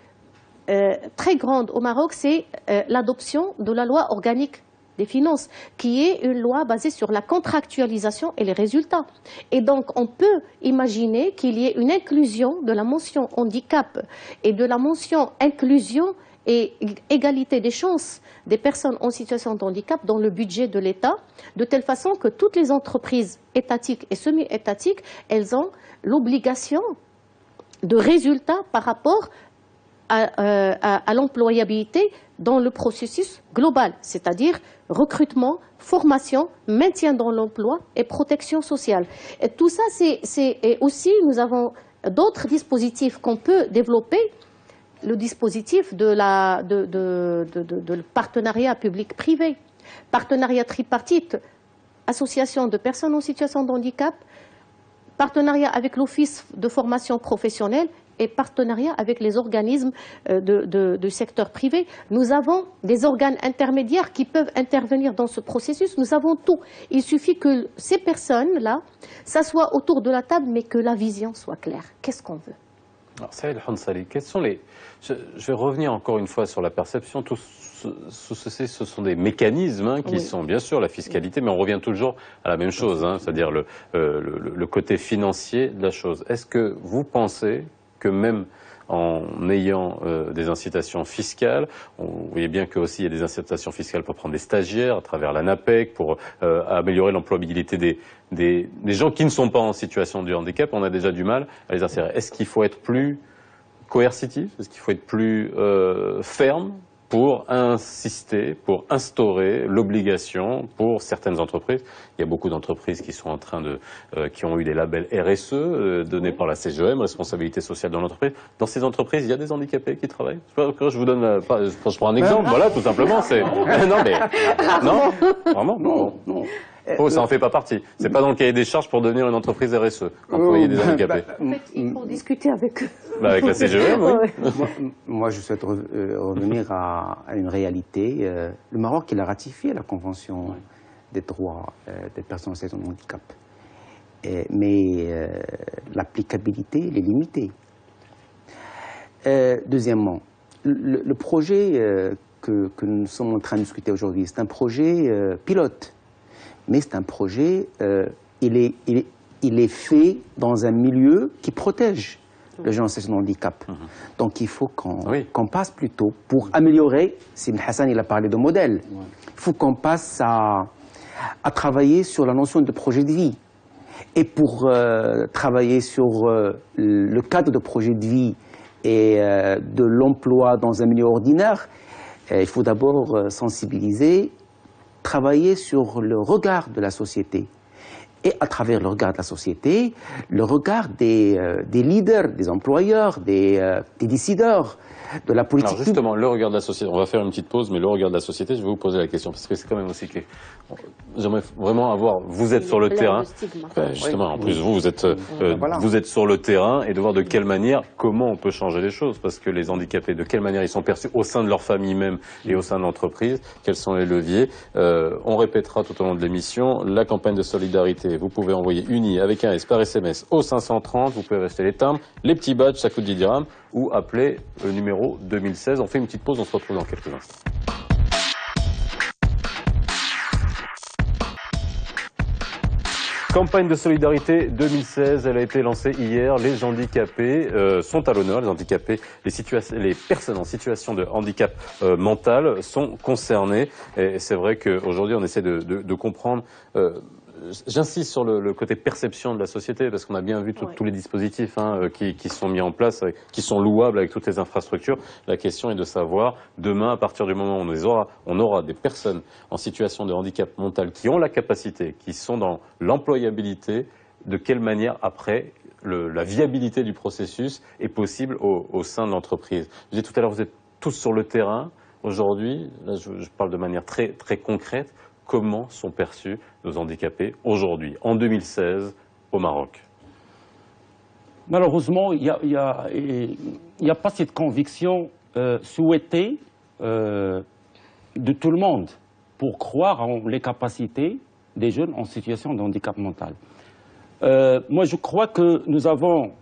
euh, très grande au Maroc, c'est euh, l'adoption de la loi organique des finances, qui est une loi basée sur la contractualisation et les résultats. Et donc, on peut imaginer qu'il y ait une inclusion de la mention handicap et de la mention inclusion et égalité des chances des personnes en situation de handicap dans le budget de l'État, de telle façon que toutes les entreprises étatiques et semi-étatiques, elles ont l'obligation de résultats par rapport à, euh, l'employabilité dans le processus global, c'est-à-dire recrutement, formation, maintien dans l'emploi et protection sociale. Et tout ça, c'est aussi, nous avons d'autres dispositifs qu'on peut développer le dispositif de, la, de, partenariat public-privé, partenariat tripartite, association de personnes en situation de handicap, partenariat avec l'Office de formation professionnelle et partenariat avec les organismes euh, du secteur privé. Nous avons des organes intermédiaires qui peuvent intervenir dans ce processus. Nous avons tout. Il suffit que ces personnes-là s'assoient autour de la table, mais que la vision soit claire. Qu'est-ce qu'on veut? Alors, Saïd Hansali, quels sont les... Je, vais revenir encore une fois sur la perception. Tout ceci, ce sont des mécanismes hein, qui sont bien sûr la fiscalité, mais on revient toujours à la même chose, hein, c'est-à-dire le, euh, le, le, côté financier de la chose. Est-ce que vous pensez que même en ayant euh, des incitations fiscales. On voyait bien qu'il y a des incitations fiscales pour prendre des stagiaires à travers l'ANAPEC, pour euh, améliorer l'employabilité des, des, gens qui ne sont pas en situation de handicap. On a déjà du mal à les insérer. Est-ce qu'il faut être plus coercitif? Est-ce qu'il faut être plus euh, ferme? Pour insister, pour instaurer l'obligation pour certaines entreprises. Il y a beaucoup d'entreprises qui sont en train de, euh, qui ont eu des labels RSE euh, donnés par la CGM, responsabilité sociale dans l'entreprise. Dans ces entreprises, il y a des handicapés qui travaillent. Je vous donne, je prends un exemple. Voilà, tout simplement. C'est non mais non, vraiment non. non. Oh, ça n'en fait pas partie. C'est pas dans le cahier des charges pour devenir une entreprise RSE, employer des handicapés. Bah, en fait, il faut discuter avec eux. Bah, avec la CGM, oui. moi, je souhaite euh, revenir à, une réalité. Euh, le Maroc, il a ratifié la Convention des droits euh, des personnes en situation de handicap. mais l'applicabilité, elle est limitée. deuxièmement, le, projet que, que, nous sommes en train de discuter aujourd'hui, c'est un projet pilote mais c'est un projet, euh, il, est, il, est, fait dans un milieu qui protège les gens en situation de handicap. Mhm. Donc il faut qu'on passe plutôt, pour améliorer, Sim Hassan il a parlé de modèle, il faut qu'on passe à, à, travailler sur la notion de projet de vie. Et pour euh, travailler sur euh, le cadre de projet de vie et de l'emploi dans un milieu ordinaire, il faut d'abord sensibiliser travailler sur le regard de la société. Et à travers le regard de la société, le regard des, euh, leaders, des employeurs, des, euh, des décideurs de la politique. Alors justement, le regard de la société, on va faire une petite pause, mais le regard de la société, je vais vous poser la question, parce que c'est quand même aussi que j'aimerais vraiment avoir, vous êtes sur le terrain. Ben, justement, en plus vous, vous êtes, euh, Voilà. vous êtes sur le terrain et de voir de quelle manière, comment on peut changer les choses, parce que les handicapés, de quelle manière ils sont perçus au sein de leur famille même et au sein de l'entreprise, quels sont les leviers. Euh, on répétera tout au long de l'émission la campagne de solidarité. Vous pouvez envoyer UNI avec un S par SMS au 530, vous pouvez acheter les timbres, les petits badges, ça coûte 10 dirhams, ou appeler le numéro 2016. On fait une petite pause, on se retrouve dans quelques instants. Campagne de solidarité 2016, elle a été lancée hier. Les handicapés euh, sont à l'honneur. Les handicapés, les, personnes en situation de handicap euh, mental sont concernées. Et c'est vrai qu'aujourd'hui, on essaie de, comprendre. euh, J'insiste sur le, le côté perception de la société parce qu'on a bien vu tout- Ouais. tous les dispositifs hein, euh, qui, qui sont mis en place, avec- qui sont louables avec toutes les infrastructures. La question est de savoir demain, à partir du moment où on, les aura, on aura des personnes en situation de handicap mental qui ont la capacité, qui sont dans l'employabilité, de quelle manière après le- la viabilité du processus est possible au, au sein de l'entreprise. Je disais tout à l'heure, vous êtes tous sur le terrain. Aujourd'hui, là je, je parle de manière très, très concrète, comment sont perçus nos handicapés aujourd'hui, en 2016, au Maroc Malheureusement, il n'y a, pas cette conviction euh, souhaitée euh, de tout le monde pour croire en les capacités des jeunes en situation de handicap mental. Euh, moi, je crois que nous avons.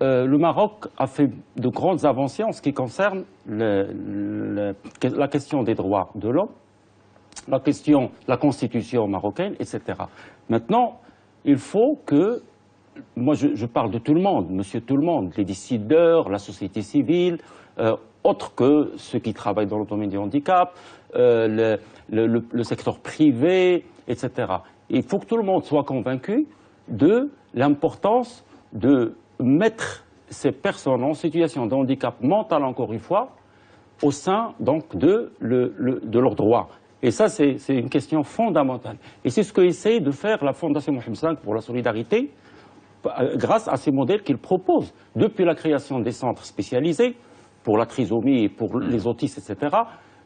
le Maroc a fait de grandes avancées en ce qui concerne la question des droits de l'homme, la question, la constitution marocaine, etc. Maintenant, il faut que moi, je, parle de tout le monde, monsieur tout le monde, les décideurs, la société civile, euh, autres que ceux qui travaillent dans le domaine du handicap, euh, le, secteur privé, etc. Il faut que tout le monde soit convaincu de l'importance de mettre ces personnes en situation de handicap mental, encore une fois, au sein donc de, de leurs droits. Et ça, c'est une question fondamentale. Et c'est ce que essaie de faire la Fondation Mohamed V pour la solidarité, euh, grâce à ces modèles qu'il propose, depuis la création des centres spécialisés pour la trisomie et pour les autistes, etc.,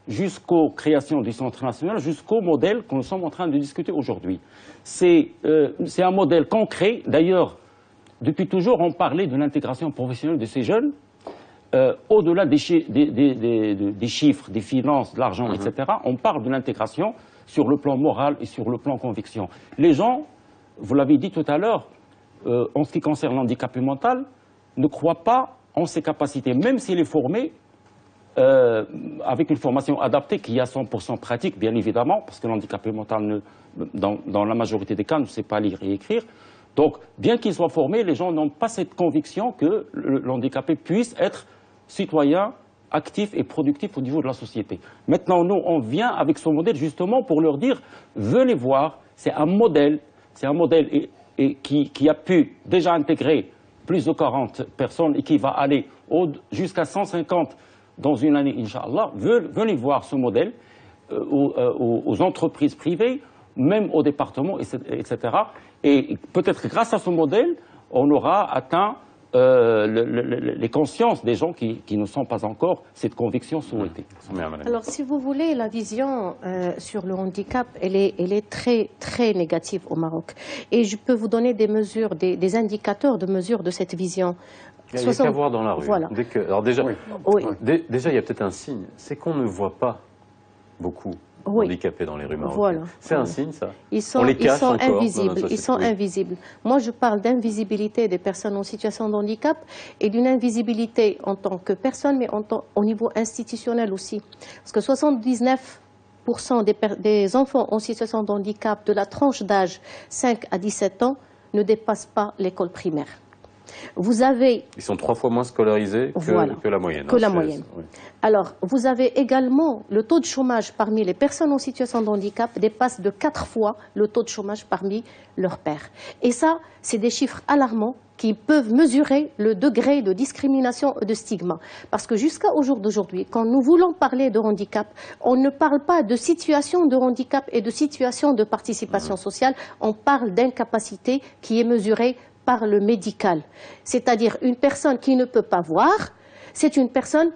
jusqu'aux créations du Centre national, jusqu'au modèle que nous sommes en train de discuter aujourd'hui. Euh, c'est un modèle concret. D'ailleurs, depuis toujours, on parlait de l'intégration professionnelle de ces jeunes. Euh, Au-delà des, chi- des- des- des- des- des chiffres, des finances, de l'argent, etc., on parle de l'intégration sur le plan moral et sur le plan conviction. Les gens, vous l'avez dit tout à l'heure, euh, en ce qui concerne l'handicapé mental, ne croient pas en ses capacités, même s'il est formé euh, avec une formation adaptée qui est à 100% pratique, bien évidemment, parce que l'handicapé mental, ne, dans, dans la majorité des cas, ne sait pas lire et écrire. Donc, bien qu'il soit formé, les gens n'ont pas cette conviction que l'handicapé puisse être citoyen actif et productif au niveau de la société. Maintenant, nous, on vient avec ce modèle justement pour leur dire, venez voir, c'est un modèle, c'est un modèle et- qui, a pu déjà intégrer plus de 40 personnes et qui va aller jusqu'à 150 dans une année, Inch'Allah. Ve- Venez voir ce modèle euh, aux, euh, aux entreprises privées, même aux départements, etc. Et peut-être grâce à ce modèle, on aura atteint euh, le- le- le- les consciences des gens qui, qui ne sont pas encore cette conviction souhaitée. Alors, si vous voulez, la vision euh, sur le handicap, elle est, elle est très, très négative au Maroc. Et je peux vous donner des mesures, des, des indicateurs de mesure de cette vision. Il y a qu'à 60 voir dans la rue. Voilà. Dès que, alors déjà, Oui. dé- déjà, il y a peut-être un signe, c'est qu'on ne voit pas beaucoup Oui. handicapés dans les rues marocaines. Voilà. C'est un signe, ça Ils sont, On les ils cache sont encore dans notre invisibles. Ils sont invisibles. Moi, je parle d'invisibilité des personnes en situation de handicap et d'une invisibilité en tant que personne, mais en tant- au niveau institutionnel aussi. Parce que 79% des, des enfants en situation de handicap de la tranche d'âge 5 à 17 ans ne dépassent pas l'école primaire. Vous avez Ils sont trois fois moins scolarisés que, Voilà. que la moyenne. Que hein, la c'est- moyenne. oui. Alors, vous avez également le taux de chômage parmi les personnes en situation de handicap dépasse de quatre fois le taux de chômage parmi leurs pairs. Et ça, c'est des chiffres alarmants qui peuvent mesurer le degré de discrimination et de stigma. Parce que jusqu'à au jour d'aujourd'hui, quand nous voulons parler de handicap, on ne parle pas de situation de handicap et de situation de participation sociale, on parle d'incapacité qui est mesurée par le médical. C'est-à-dire une personne qui ne peut pas voir, c'est une personne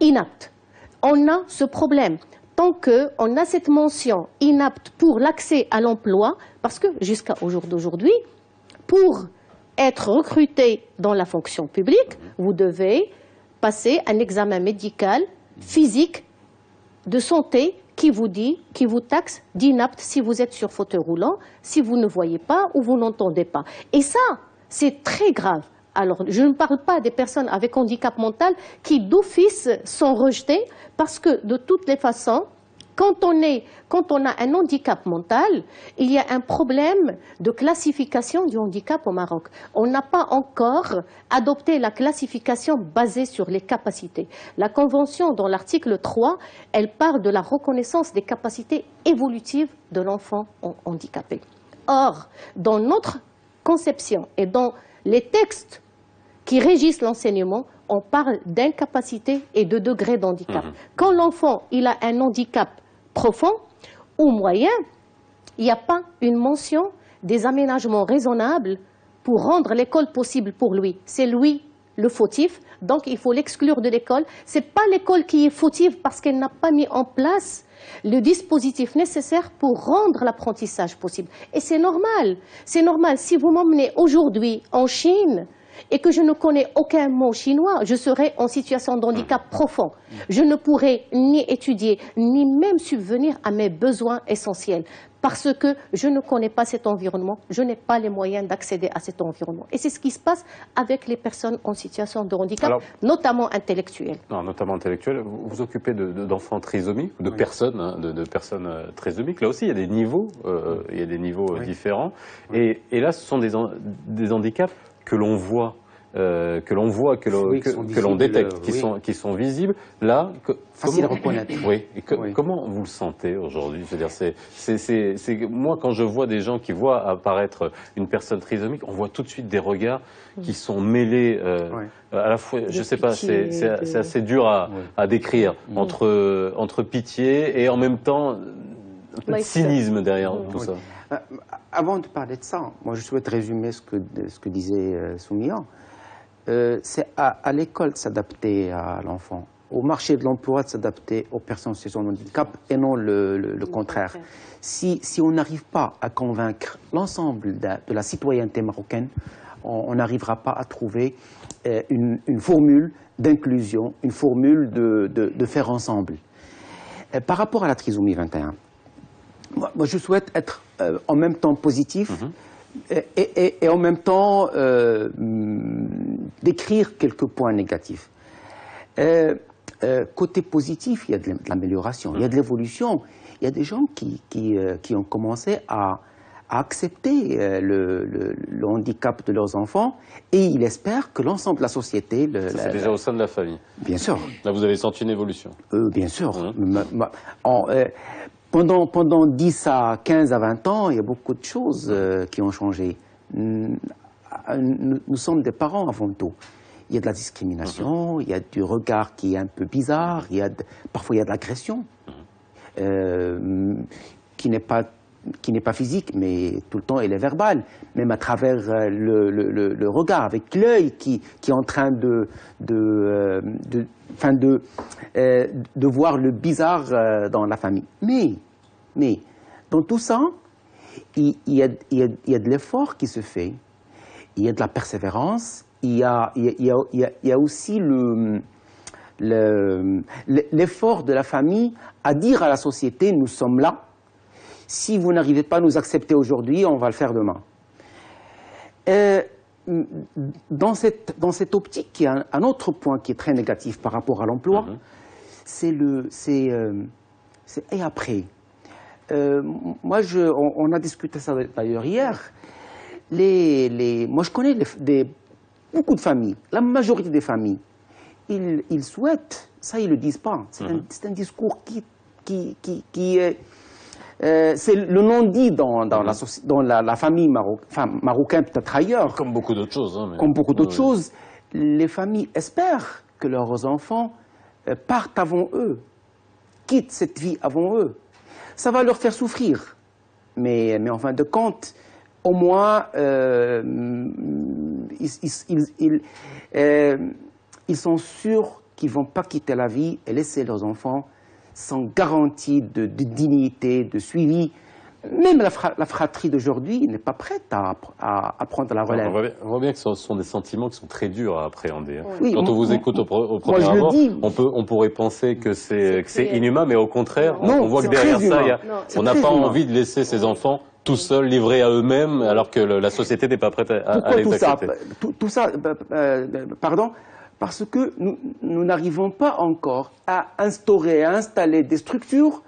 inapte. On a ce problème. Tant qu'on a cette mention inapte pour l'accès à l'emploi, parce que jusqu'à au jour d'aujourd'hui, pour être recruté dans la fonction publique, vous devez passer un examen médical, physique, de santé qui vous dit, qui vous taxe d'inapte si vous êtes sur fauteuil roulant, si vous ne voyez pas ou vous n'entendez pas. Et ça, c'est très grave. Alors, je ne parle pas des personnes avec handicap mental qui d'office sont rejetées parce que de toutes les façons, quand on, est, quand on a un handicap mental, il y a un problème de classification du handicap au Maroc. On n'a pas encore adopté la classification basée sur les capacités. La Convention, dans l'article 3, elle parle de la reconnaissance des capacités évolutives de l'enfant handicapé. Or, dans notre conception et dans les textes qui régissent l'enseignement, on parle d'incapacité et de degré d'handicap. Mmh. Quand l'enfant il a un handicap profond ou moyen, il n'y a pas une mention des aménagements raisonnables pour rendre l'école possible pour lui. C'est lui le fautif, donc il faut l'exclure de l'école. Ce n'est pas l'école qui est fautive parce qu'elle n'a pas mis en place le dispositif nécessaire pour rendre l'apprentissage possible. Et c'est normal, c'est normal. Si vous m'emmenez aujourd'hui en Chine, et que je ne connais aucun mot chinois, je serai en situation de handicap mm. profond. Je ne pourrai ni étudier, ni même subvenir à mes besoins essentiels parce que je ne connais pas cet environnement, je n'ai pas les moyens d'accéder à cet environnement. Et c'est ce qui se passe avec les personnes en situation de handicap, notamment intellectuelles. Non, notamment intellectuelles. Vous vous occupez d'enfants trisomiques, de personnes, hein, de, personnes euh, trisomiques. Là aussi, il y a des niveaux, euh, il y a des niveaux euh, différents. Et, et, là, ce sont des, des handicaps que l'on voit euh, que l'on voit, que l'on détecte, qui, sont, qui sont visibles, là, facile à reconnaître. Oui. Comment vous le sentez aujourd'hui? C'est-à-dire, c'est moi quand je vois des gens qui voient apparaître une personne trisomique, on voit tout de suite des regards qui sont mêlés. Euh, à la fois, je sais pas, c'est assez dur à, à décrire mm. entre entre pitié et en même temps un peu de cynisme derrière tout ça. Euh, avant de parler de ça, moi je souhaite résumer ce que, ce que disait euh, Soumia. Euh, c'est à, l'école de s'adapter à l'enfant, au marché de l'emploi de s'adapter aux personnes en situation de handicap et non le, contraire. Si, si on n'arrive pas à convaincre l'ensemble de, la citoyenneté marocaine, on n'arrivera pas à trouver euh, une, formule d'inclusion, une formule de, de, faire ensemble. Euh, par rapport à la trisomie 21, moi, je souhaite être en même temps positif. Mm-hmm et, en même temps euh, décrire quelques points négatifs. Euh, euh, côté positif, il y a de l'amélioration, il y a de l'évolution. Il y a des gens qui, qui, ont commencé à, accepter le, handicap de leurs enfants et ils espèrent que l'ensemble de la société... c'est déjà au sein de la famille Bien sûr. Là, vous avez senti une évolution Bien sûr. Mmh. Pendant, pendant 10 à 15 à 20 ans, il y a beaucoup de choses euh, qui ont changé. Nous, sommes des parents avant tout. Il y a de la discrimination, il y a du regard qui est un peu bizarre, il y a parfois il y a de l'agression, euh, qui n'est pas qui n'est pas physique, mais tout le temps elle est verbale, même à travers euh, le, le, le, regard, avec l'œil qui, qui, est en train de, de, de, de, de voir le bizarre dans la famille. Mais mais dans tout ça, il, y, a, de l'effort qui se fait, il y a de la persévérance, il y a, aussi l'effort de la famille à dire à la société, nous sommes là, si vous n'arrivez pas à nous accepter aujourd'hui, on va le faire demain. Euh, dans, cette, optique, il y a un, autre point qui est très négatif par rapport à l'emploi, mm-hmm. c'est le... Euh, et après? Euh, moi, je, on, a discuté ça d'ailleurs hier. Les, les, moi, je connais des, beaucoup de familles, la majorité des familles, ils, ils souhaitent, ça ils ne le disent pas, c'est un, mhm. un, discours qui, qui, qui, qui, est, euh, c'est le non-dit dans, dans, la, dans la, la, famille enfin, marocaine, peut-être ailleurs. Comme beaucoup d'autres choses. Hein, mais... Comme beaucoup d'autres choses. Les familles espèrent que leurs enfants euh, partent avant eux, quittent cette vie avant eux. Ça va leur faire souffrir. Mais, en fin de compte, au moins, euh, euh, ils, sont sûrs qu'ils ne vont pas quitter la vie et laisser leurs enfants sans garantie de dignité, de suivi. Même la, fra la fratrie d'aujourd'hui n'est pas prête à, à, à, prendre la relève. On voit, bien, on voit, bien, que ce sont des sentiments qui sont très durs à appréhender. Hein. Oui, Quand on vous écoute au, au premier moi, abord, dis, on, peut, on pourrait penser que c'est inhumain, mais au contraire, non, on voit que derrière ça, y a, on n'a pas humain. envie de laisser ses enfants tout seuls, livrés à eux-mêmes, alors que le, la société n'est pas prête à, Pourquoi à les tout accepter. ça, tout, tout ça euh, pardon, parce que nous n'arrivons pas encore à instaurer, à installer des structures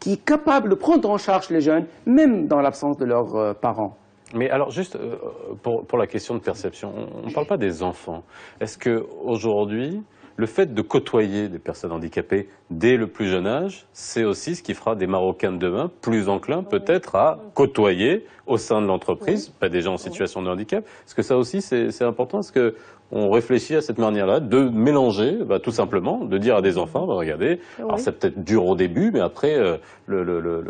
qui est capable de prendre en charge les jeunes, même dans l'absence de leurs euh, parents. Mais alors, juste euh, pour, pour, la question de perception, on ne parle pas des enfants. Est-ce qu'aujourd'hui, le fait de côtoyer des personnes handicapées dès le plus jeune âge, c'est aussi ce qui fera des Marocains de demain plus enclins peut-être à côtoyer au sein de l'entreprise, pas des gens en situation de handicap? Est-ce que ça aussi c'est important? Est-ce que on réfléchit à cette manière-là, de mélanger, bah, tout simplement, de dire à des enfants, bah, regardez, oui. alors c'est peut-être dur au début, mais après, euh, le, le, le,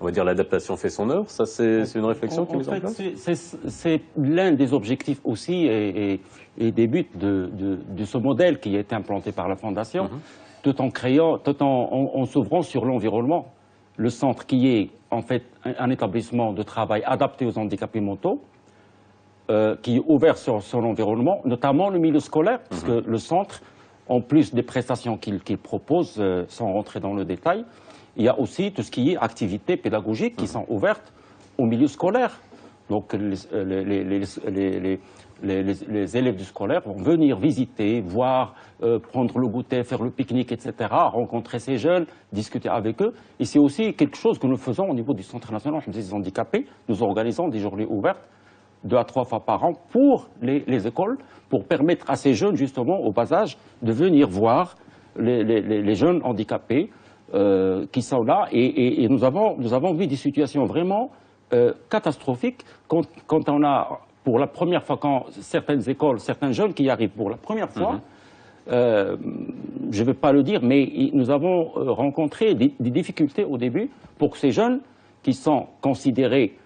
on va dire l'adaptation fait son œuvre. Ça, c'est une réflexion qui est mise en place. C'est l'un des objectifs aussi et, et, et des buts de, de, de, ce modèle qui a été implanté par la Fondation, mm -hmm. tout en créant, tout en, en, en s'ouvrant sur l'environnement. Le centre qui est en fait un, un établissement de travail adapté aux handicapés mentaux, euh, qui est ouvert sur son environnement, notamment le milieu scolaire, parce que le centre, en plus des prestations qu'il qu propose, euh, sans rentrer dans le détail, il y a aussi tout ce qui est activités pédagogiques qui sont ouvertes au milieu scolaire. Donc les, les, les, les élèves du scolaire vont venir visiter, voir, euh, prendre le goûter, faire le pique-nique, etc., rencontrer ces jeunes, discuter avec eux. Et c'est aussi quelque chose que nous faisons au niveau du Centre national des handicapés. Nous organisons des journées ouvertes deux à trois fois par an pour les, les, écoles, pour permettre à ces jeunes, justement, au bas âge, de venir voir les, les, les jeunes handicapés euh, qui sont là. Et, et, et, nous, avons, nous avons vu des situations vraiment euh, catastrophiques quand, quand, on a, pour la première fois, quand certaines écoles, certains jeunes qui arrivent pour la première fois, -hmm. euh, je ne vais pas le dire, mais nous avons rencontré des, des, difficultés au début pour que ces jeunes qui sont considérés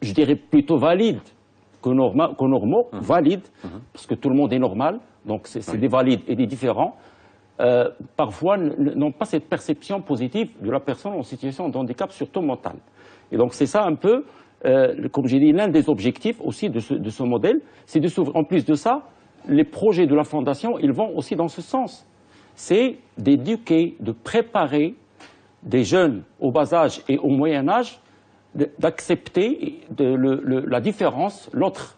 je dirais plutôt valides que, norma, que normaux, mmh. valides, mmh. parce que tout le monde est normal, donc c'est oui. des valides et des différents, euh, parfois n'ont pas cette perception positive de la personne en situation de handicap, surtout mental. Et donc c'est ça un peu, euh, comme j'ai dit, l'un des objectifs aussi de ce, de ce modèle, c'est de s'ouvrir. En plus de ça, les projets de la Fondation, ils vont aussi dans ce sens. C'est d'éduquer, de préparer des jeunes au bas âge et au moyen âge d'accepter la différence, l'autre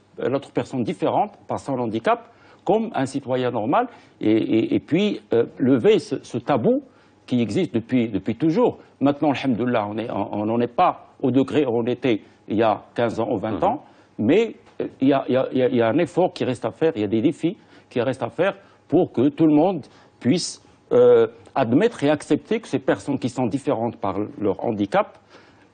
personne différente par son handicap, comme un citoyen normal, et, et, et puis euh, lever ce, ce, tabou qui existe depuis, depuis toujours. Maintenant, alhamdoulilah, on n'en est, est pas au degré où on était il y a 15 ans ou 20 mm -hmm. ans, mais il y, a, il, y a, il y, a, un effort qui reste à faire, il y a des défis qui restent à faire pour que tout le monde puisse euh, admettre et accepter que ces personnes qui sont différentes par leur handicap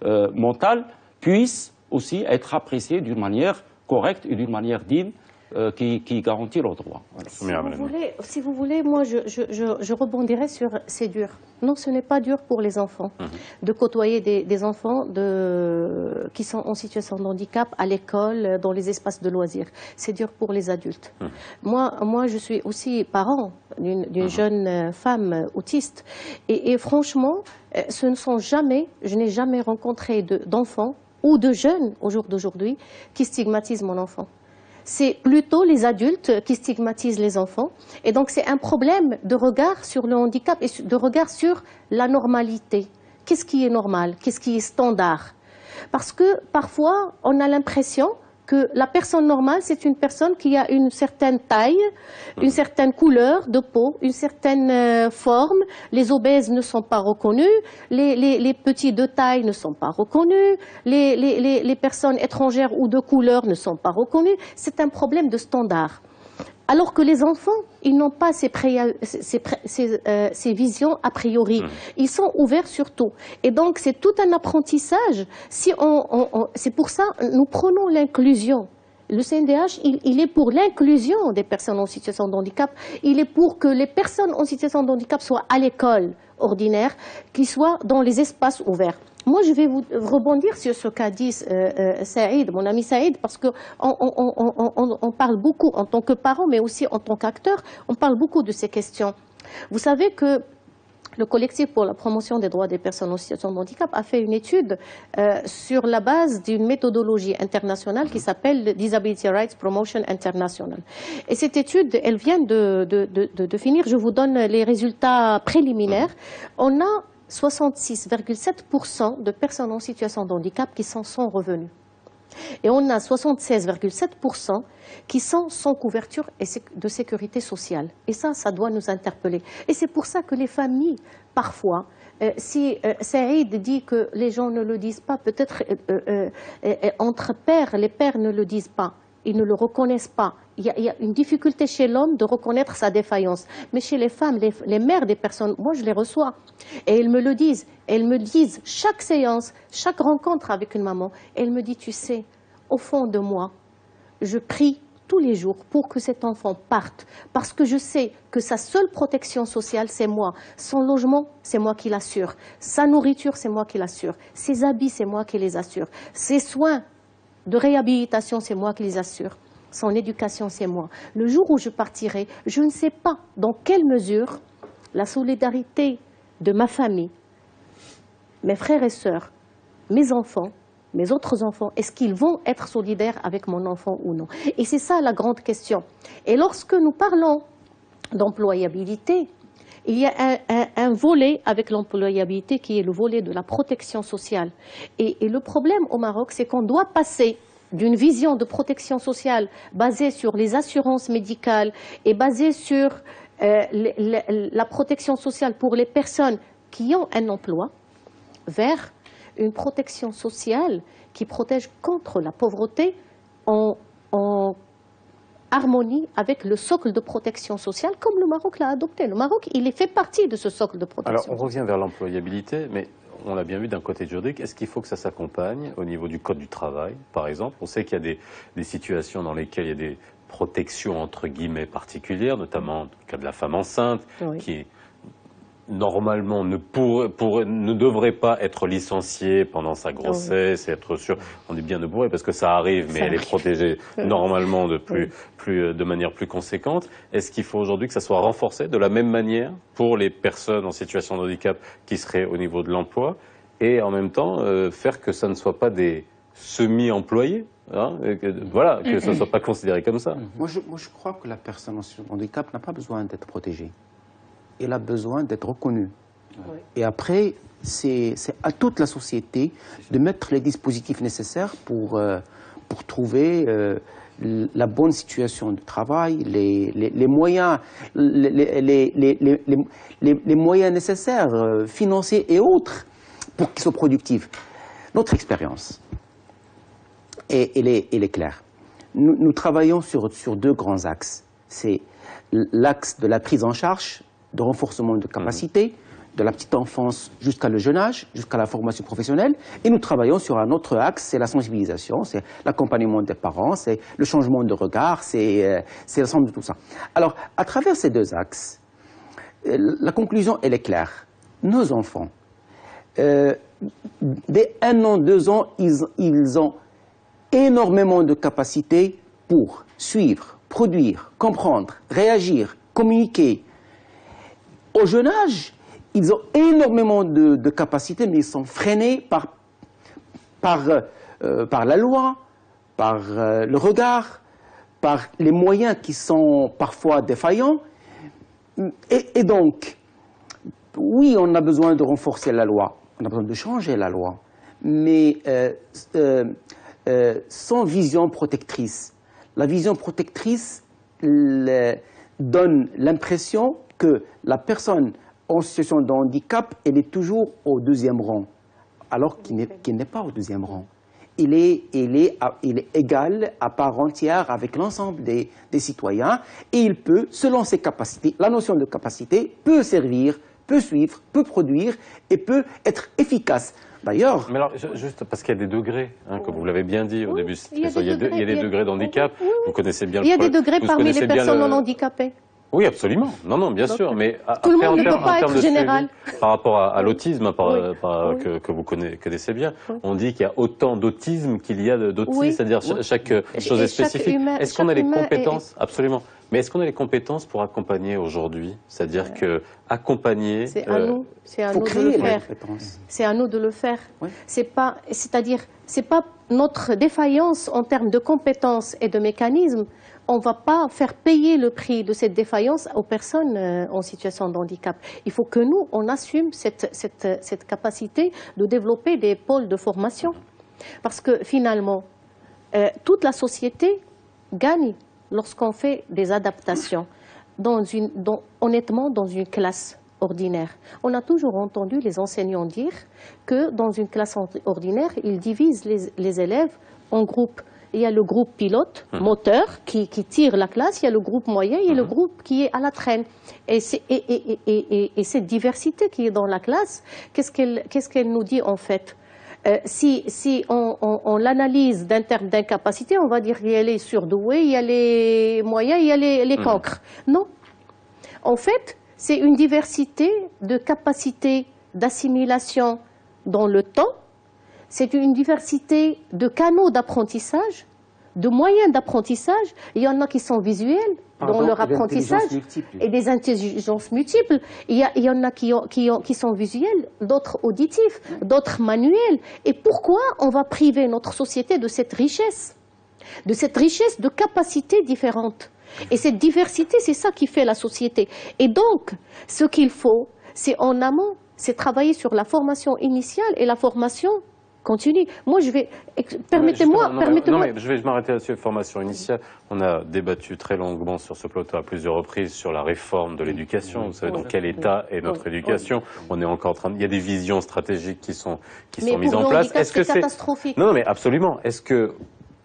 euh, mentale puissent aussi être appréciées d'une manière correcte et d'une manière digne euh, qui, qui, garantit leurs droits. Voilà. Si, vous voulez, si vous voulez, moi je, je, je, je rebondirai sur c'est dur. Non, ce n'est pas dur pour les enfants mm -hmm. de côtoyer des, des, enfants de, qui sont en situation de handicap à l'école, dans les espaces de loisirs. C'est dur pour les adultes. -hmm. moi, moi, je suis aussi parent d'une -hmm. jeune femme autiste. Et, et, franchement, ce ne sont jamais, je n'ai jamais rencontré d'enfants ou de jeunes au jour d'aujourd'hui qui stigmatisent mon enfant c'est plutôt les adultes qui stigmatisent les enfants. Et donc c'est un problème de regard sur le handicap et de regard sur la normalité. Qu'est-ce qui est normal? Qu'est-ce qui est standard? Parce que parfois, on a l'impression que la personne normale, c'est une personne qui a une certaine taille, une certaine couleur de peau, une certaine euh, forme. Les obèses ne sont pas reconnus, les, les, les petits de taille ne sont pas reconnus, les, les, personnes étrangères ou de couleur ne sont pas reconnues. C'est un problème de standard. Alors que les enfants, ils n'ont pas ces, euh, visions a priori. Mmh. Ils sont ouverts sur tout. Et donc, c'est tout un apprentissage. Si c'est pour ça, nous prenons l'inclusion. Le CNDH, il, est pour l'inclusion des personnes en situation de handicap. Il est pour que les personnes en situation de handicap soient à l'école ordinaire, qu'ils soient dans les espaces ouverts. Moi, je vais vous rebondir sur ce qu'a dit euh, euh, Saïd, mon ami Saïd, parce qu'on on, parle beaucoup en tant que parent, mais aussi en tant qu'acteur, on parle beaucoup de ces questions. Vous savez que le collectif pour la promotion des droits des personnes en situation de handicap a fait une étude euh, sur la base d'une méthodologie internationale qui s'appelle Disability Rights Promotion International. Et cette étude, elle vient de, finir. Je vous donne les résultats préliminaires. On a 66,7% de personnes en situation de handicap qui sont revenues. Et on a 76,7% qui sont sans couverture de sécurité sociale. Et ça, ça doit nous interpeller. Et c'est pour ça que les familles, parfois, euh, si euh, Saïd dit que les gens ne le disent pas, peut-être euh, entre pères, les pères ne le disent pas, ils ne le reconnaissent pas. Il y a, une difficulté chez l'homme de reconnaître sa défaillance. Mais chez les femmes, les, les, mères des personnes, moi je les reçois. Et elles me le disent. Elles me disent chaque séance, chaque rencontre avec une maman, elles me disent, tu sais, au fond de moi, je prie tous les jours pour que cet enfant parte, parce que je sais que sa seule protection sociale, c'est moi. Son logement, c'est moi qui l'assure. Sa nourriture, c'est moi qui l'assure. Ses habits, c'est moi qui les assure. Ses soins de réhabilitation, c'est moi qui les assure. Son éducation, c'est moi. Le jour où je partirai, je ne sais pas dans quelle mesure la solidarité de ma famille, mes frères et sœurs, mes enfants, mes autres enfants, est-ce qu'ils vont être solidaires avec mon enfant ou non? Et c'est ça la grande question. Et lorsque nous parlons d'employabilité, il y a un, volet avec l'employabilité qui est le volet de la protection sociale. Et, le problème au Maroc, c'est qu'on doit passer d'une vision de protection sociale basée sur les assurances médicales et basée sur euh, la protection sociale pour les personnes qui ont un emploi vers une protection sociale qui protège contre la pauvreté en, harmonie avec le socle de protection sociale comme le Maroc l'a adopté. Le Maroc, il fait partie de ce socle de protection. Alors, on revient vers l'employabilité, mais on l'a bien vu d'un côté juridique. Est-ce qu'il faut que ça s'accompagne au niveau du code du travail, par exemple? On sait qu'il y a des, situations dans lesquelles il y a des protections entre guillemets particulières, notamment le cas de la femme enceinte, qui est normalement ne, ne devrait pas être licenciée pendant sa grossesse et être sûr. On dit bien ne pourrait parce que ça arrive, mais elle est protégée normalement de, plus, plus, de manière plus conséquente. Est-ce qu'il faut aujourd'hui que ça soit renforcé de la même manière pour les personnes en situation de handicap qui seraient au niveau de l'emploi et en même temps euh, faire que ça ne soit pas des semi-employés hein, que, voilà, que ça ne soit pas considéré comme ça? Moi je, moi, je crois que la personne en situation de handicap n'a pas besoin d'être protégée elle a besoin d'être reconnue. Et après, c'est à toute la société de mettre les dispositifs nécessaires pour, euh, pour trouver euh, la bonne situation de travail, les, les, moyens, les, les, moyens nécessaires, euh, financiers et autres, pour qu'ils soient productifs. Notre expérience, elle, est, elle est claire. Nous, nous travaillons sur, sur deux grands axes. C'est l'axe de la prise en charge de renforcement de capacité, de la petite enfance jusqu'à le jeune âge, jusqu'à la formation professionnelle. Et nous travaillons sur un autre axe, c'est la sensibilisation, c'est l'accompagnement des parents, c'est le changement de regard, c'est euh, l'ensemble de tout ça. Alors, à travers ces deux axes, euh, la conclusion, elle est claire. Nos enfants, euh, dès un an, deux ans, ils, ils ont énormément de capacités pour suivre, produire, comprendre, réagir, communiquer, au jeune âge, ils ont énormément de, capacités, mais ils sont freinés par, par, euh, par la loi, par euh, le regard, par les moyens qui sont parfois défaillants. Et, donc, oui, on a besoin de renforcer la loi, on a besoin de changer la loi, mais euh, sans vision protectrice. La vision protectrice donne l'impression que la personne en situation de handicap, elle est toujours au deuxième rang, alors qu'il n'est pas au deuxième rang. il est, il est, il est égal à part entière avec l'ensemble des, des citoyens et il peut, selon ses capacités, la notion de capacité peut servir, peut suivre, peut produire et peut être efficace. D'ailleurs. Mais alors, juste parce qu'il y a des degrés, hein, comme vous l'avez bien dit au début, il y a des, degrés, il y a des degrés d'handicap. Vous connaissez bien le Il y a des degrés parmi les personnes non handicapées. Oui, absolument. Non, non, bien sûr. Mais tout le monde ne peut pas être général. par rapport à, l'autisme, que, vous connaissez, bien, on dit qu'il y a autant d'autisme qu'il y a d'autisme, c'est-à-dire chaque chose est spécifique. Est-ce qu'on a les compétences? Absolument. Mais est-ce qu'on a les compétences pour accompagner aujourd'hui? C'est-à-dire que accompagner. C'est à nous, c'est à nous de le faire. C'est à nous de le faire. C'est pas, c'est-à-dire, c'est pas notre défaillance en termes de compétences et de mécanismes. On ne va pas faire payer le prix de cette défaillance aux personnes euh, en situation de handicap. Il faut que nous, on assume cette, cette, cette capacité de développer des pôles de formation. Parce que finalement, euh, toute la société gagne lorsqu'on fait des adaptations, dans une, honnêtement, dans une classe ordinaire. On a toujours entendu les enseignants dire que dans une classe ordinaire, ils divisent les, élèves en groupes. Il y a le groupe pilote, hum. moteur, qui, tire la classe, il y a le groupe moyen, il y a le hum. groupe qui est à la traîne. Et, et cette diversité qui est dans la classe, qu'est-ce qu'elle nous dit en fait? Euh, si, on, l'analyse d'un terme d'incapacité, on va dire qu'il y a les surdoués, il y a les moyens, il y a les, mmh. cancres. Non. En fait, c'est une diversité de capacités d'assimilation dans le temps, c'est une diversité de canaux d'apprentissage, de moyens d'apprentissage. Il y en a qui sont visuels, dans leur apprentissage et des intelligences multiples. Il y, en a qui, qui, sont visuels, d'autres auditifs, d'autres manuels. Et pourquoi on va priver notre société de cette richesse De cette richesse de capacités différentes? Et cette diversité, c'est ça qui fait la société. Et donc, ce qu'il faut, c'est en amont, c'est travailler sur la formation initiale et la formation continue. Moi, je vais. Permettez-moi. Permettez non, mais je vais m'arrêter là-dessus. Formation initiale. On a débattu très longuement sur ce plateau à plusieurs reprises sur la réforme de l'éducation. Vous savez dans quel état est notre éducation. On est encore en train. Il y a des visions stratégiques qui sont qui sont mises en place. Est-ce que c'est catastrophique Non, non, mais absolument. Est-ce que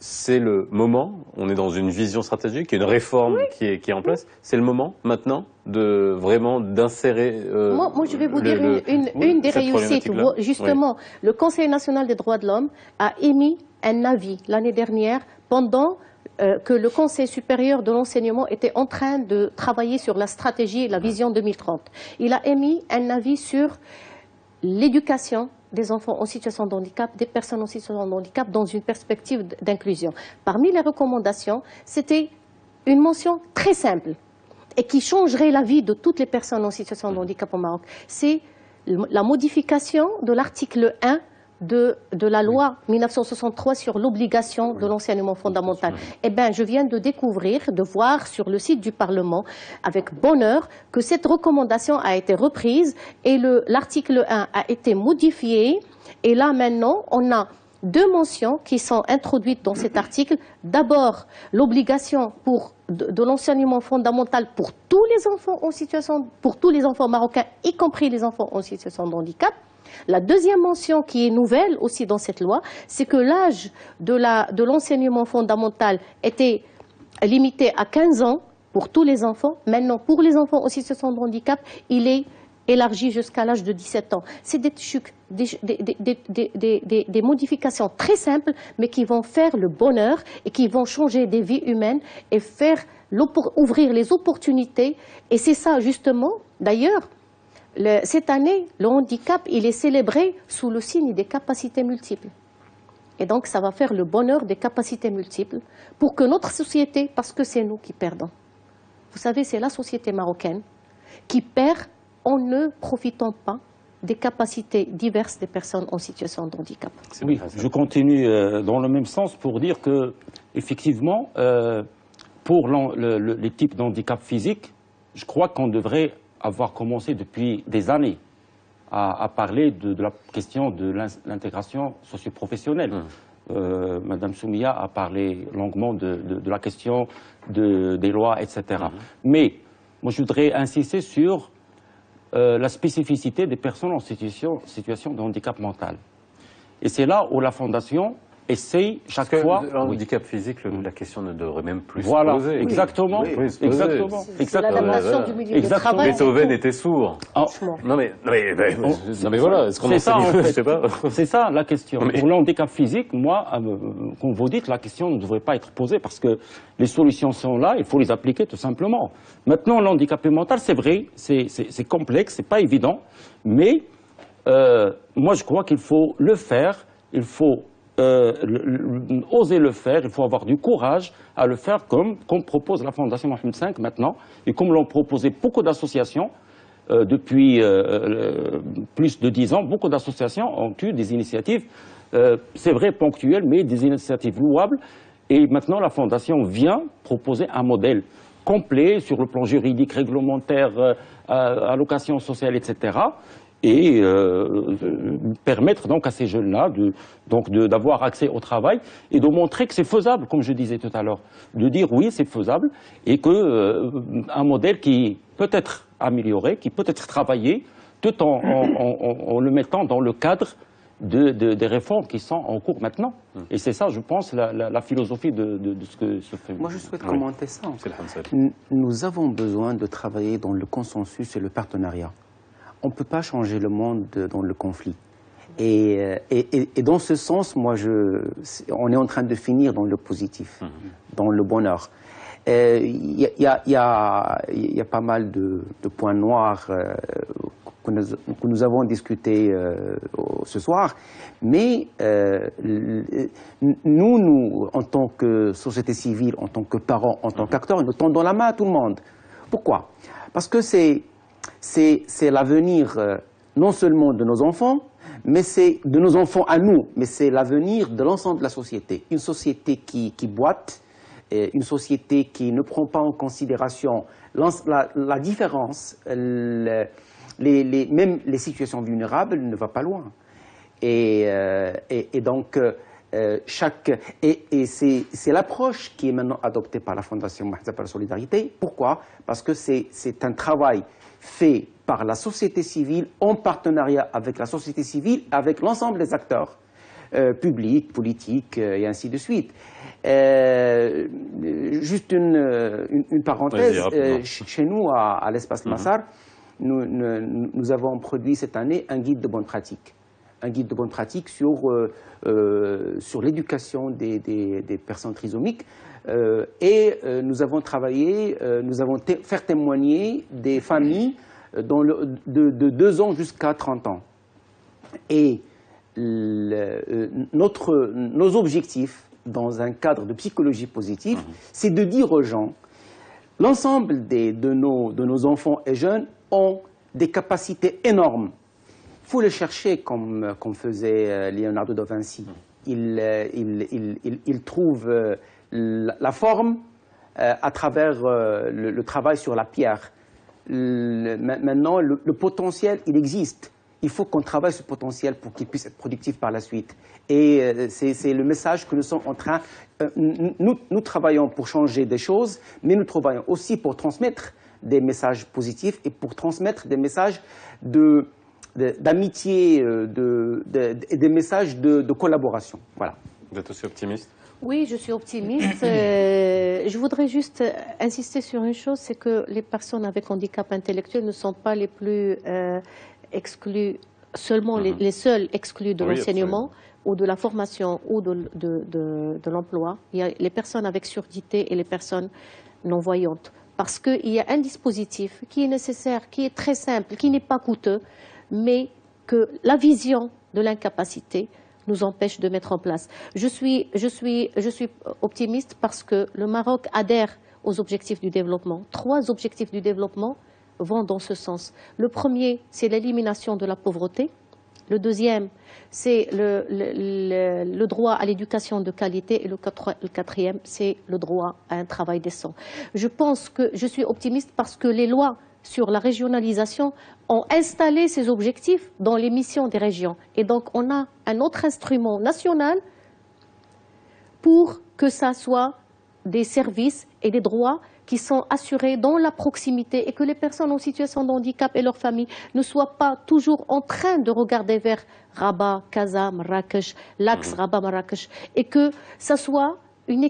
c'est le moment, on est dans une vision stratégique, une réforme qui, est, qui est en place, c'est le moment maintenant de vraiment d'insérer... Euh, moi, je vais vous dire une, des réussites. Justement, le Conseil national des droits de l'homme a émis un avis l'année dernière pendant euh, que le Conseil supérieur de l'enseignement était en train de travailler sur la stratégie et la vision 2030. Il a émis un avis sur l'éducation des enfants en situation de handicap, des personnes en situation de handicap dans une perspective d'inclusion. Parmi les recommandations, c'était une mention très simple et qui changerait la vie de toutes les personnes en situation de handicap au Maroc. C'est la modification de l'article 1 de, la loi 1963 sur l'obligation de l'enseignement fondamental. Eh bien, je viens de découvrir, de voir sur le site du Parlement, avec bonheur, que cette recommandation a été reprise et l'article 1 a été modifié. Et là, maintenant, on a deux mentions qui sont introduites dans cet article. D'abord, l'obligation de, de l'enseignement fondamental pour tous les enfants en situation, pour tous les enfants marocains, y compris les enfants en situation de handicap. La deuxième mention qui est nouvelle aussi dans cette loi, c'est que l'âge de l'enseignement fondamental était limité à 15 ans pour tous les enfants. Maintenant, pour les enfants en situation de handicap, il est élargi jusqu'à l'âge de 17 ans. C'est des, des, modifications très simples, mais qui vont faire le bonheur et qui vont changer des vies humaines et faire ouvrir les opportunités. Et c'est ça, justement, d'ailleurs, cette année, le handicap, il est célébré sous le signe des capacités multiples. Et donc, ça va faire le bonheur des capacités multiples pour que notre société, parce que c'est nous qui perdons. Vous savez, c'est la société marocaine qui perd en ne profitant pas des capacités diverses des personnes en situation de handicap. Oui, je continue euh, dans le même sens pour dire que, effectivement, euh, pour les types de handicap physique, je crois qu'on devrait avoir commencé depuis des années à, parler de, la question de l'intégration socioprofessionnelle. Hum. Euh, Madame Soumia a parlé longuement de, la question des lois, etc. Hum. Mais moi, je voudrais insister sur euh, la spécificité des personnes en situation, situation de handicap mental. Et c'est là où la Fondation essaye chaque Parce que fois. le Oui. handicap physique, le- la question ne devrait même plus Voilà, se poser. exactement, Oui, oui, se poser. exactement, C'est exactement. l'adaptation Voilà. du milieu Exactement. de travail. Beethoven était sourd. Ah, Franchement. Non mais, non mais, mais- mais- non mais voilà, est-ce qu'on C'est ça, en fait. Je sais pas. C'est ça la question. Mais- Pour le handicap physique, moi, euh, comme vous dites, la question ne devrait pas être posée parce que les solutions sont là, il faut les appliquer tout simplement. Maintenant, l'handicapé mental, c'est vrai, c'est c'est- c'est complexe, c'est pas évident, mais euh, moi, je crois qu'il faut le faire, il faut euh, le- oser le faire, il faut avoir du courage à le faire comme, propose la Fondation Mohamed V maintenant, et comme l'ont proposé beaucoup d'associations. Euh, depuis euh, euh, plus de dix ans, beaucoup d'associations ont eu des initiatives, c'est vrai ponctuelles, mais des initiatives louables. Et maintenant, la Fondation vient proposer un modèle complet sur le plan juridique, réglementaire, allocation sociale, etc. Et euh, permettre donc à ces jeunes-là de, donc de- d'avoir accès au travail et de montrer que c'est faisable, comme je disais tout à l'heure, de dire oui, c'est faisable et que euh, un modèle qui peut être amélioré, qui peut être travaillé, tout en, en- en- en le mettant dans le cadre de- de- des réformes qui sont en cours maintenant. Et c'est ça, je pense, la, la- la philosophie de, de- de ce que se fait. Moi, je souhaite Oui. commenter ça. Nous avons besoin de travailler dans le consensus et le partenariat. On ne peut pas changer le monde dans le conflit. Et, euh, et- et- dans ce sens, moi, je, on est en train de finir dans le positif, dans le bonheur. Euh, Il y, a- il y y il y a pas mal de, de points noirs euh, que, nous, que nous avons discutés euh, ce soir, mais euh, nous, nous, en tant que société civile, en tant que parents, en tant qu'acteurs, nous tendons la main à tout le monde. Pourquoi? Parce que c'est c'est l'avenir euh, non seulement de nos enfants, mais c'est de nos enfants à nous, mais c'est l'avenir de l'ensemble de la société. Une société qui, boite, euh, une société qui ne prend pas en considération la, différence, le- les, même les situations vulnérables ne va pas loin. Et, euh, donc, chaque. Et, c'est l'approche qui est maintenant adoptée par la Fondation Mahza pour la Solidarité. Pourquoi? Parce que c'est un travail fait par la société civile en partenariat avec la société civile, avec l'ensemble des acteurs euh, publics, politiques euh, et ainsi de suite. Euh, juste une, euh, une, une parenthèse. Euh, ch- chez nous, à, à l'espace Massar, nous, nous- nous avons produit cette année un guide de bonne pratique. Un guide de bonne pratique sur, euh, euh, sur l'éducation des, des- des personnes trisomiques. Euh, et euh, nous avons travaillé, nous avons fait témoigner des familles dans le- de, de 2 ans jusqu'à 30 ans. Et le- notre, nos objectifs dans un cadre de psychologie positive, c'est de dire aux gens, l'ensemble de, nos, de nos enfants et jeunes ont des capacités énormes. Il faut les chercher comme, comme faisait euh, Leonardo da Vinci. Il, euh, trouve euh, la, forme euh, à travers euh, le, le travail sur la pierre. Le- ma- maintenant, le, le potentiel, il existe. Il faut qu'on travaille ce potentiel pour qu'il puisse être productif par la suite. Et euh, c'est le message que nous sommes en train. euh, nous, travaillons pour changer des choses, mais nous travaillons aussi pour transmettre des messages positifs et pour transmettre des messages de- d'amitié, euh, de, de- et des messages de, de collaboration. Voilà. Vous êtes aussi optimiste? Oui, je suis optimiste. Euh, je voudrais juste insister sur une chose, c'est que les personnes avec handicap intellectuel ne sont pas les plus euh, exclues, seulement les, les seuls exclus de Oui, l'enseignement ou de la formation ou de, de- de- de l'emploi. Il y a les personnes avec surdité et les personnes non-voyantes. Parce qu'il y a un dispositif qui est nécessaire, qui est très simple, qui n'est pas coûteux, mais que la vision de l'incapacité nous empêche de mettre en place. Je suis, optimiste parce que le Maroc adhère aux objectifs du développement. Trois objectifs du développement vont dans ce sens. Le premier, c'est l'élimination de la pauvreté. Le deuxième, c'est le, droit à l'éducation de qualité. Et le quatrième, c'est le droit à un travail décent. Je pense que je suis optimiste parce que les lois sur la régionalisation ont installé ces objectifs dans les missions des régions. Et donc, on a un autre instrument national pour que ça soit des services et des droits qui sont assurés dans la proximité et que les personnes en situation de handicap et leurs familles ne soient pas toujours en train de regarder vers Rabat, Kaza, Marrakech, l'axe mmh. Rabat-Marrakech, et que ça soit une,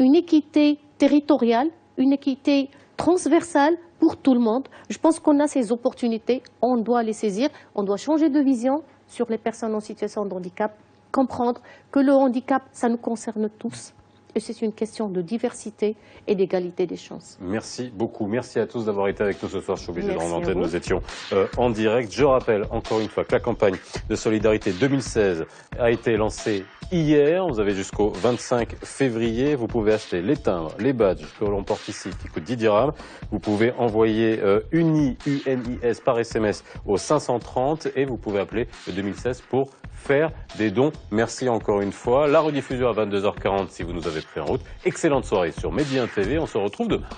une équité territoriale, une équité transversale pour tout le monde. Je pense qu'on a ces opportunités, on doit les saisir, on doit changer de vision sur les personnes en situation de handicap, comprendre que le handicap, ça nous concerne tous et c'est une question de diversité et d'égalité des chances. Merci beaucoup. Merci à tous d'avoir été avec nous ce soir. Je suis obligé de rendre antenne. Nous étions euh, en direct. Je rappelle encore une fois que la campagne de solidarité 2016 a été lancée hier. Vous avez jusqu'au 25 février. Vous pouvez acheter les timbres, les badges que l'on porte ici qui coûtent 10 dirhams. Vous pouvez envoyer euh, UNI, UNIS par SMS au 530 et vous pouvez appeler le 2016 pour faire des dons. Merci encore une fois. La rediffusion à 22h40 si vous nous avez pris en route. Excellente soirée sur Média TV. On se retrouve demain.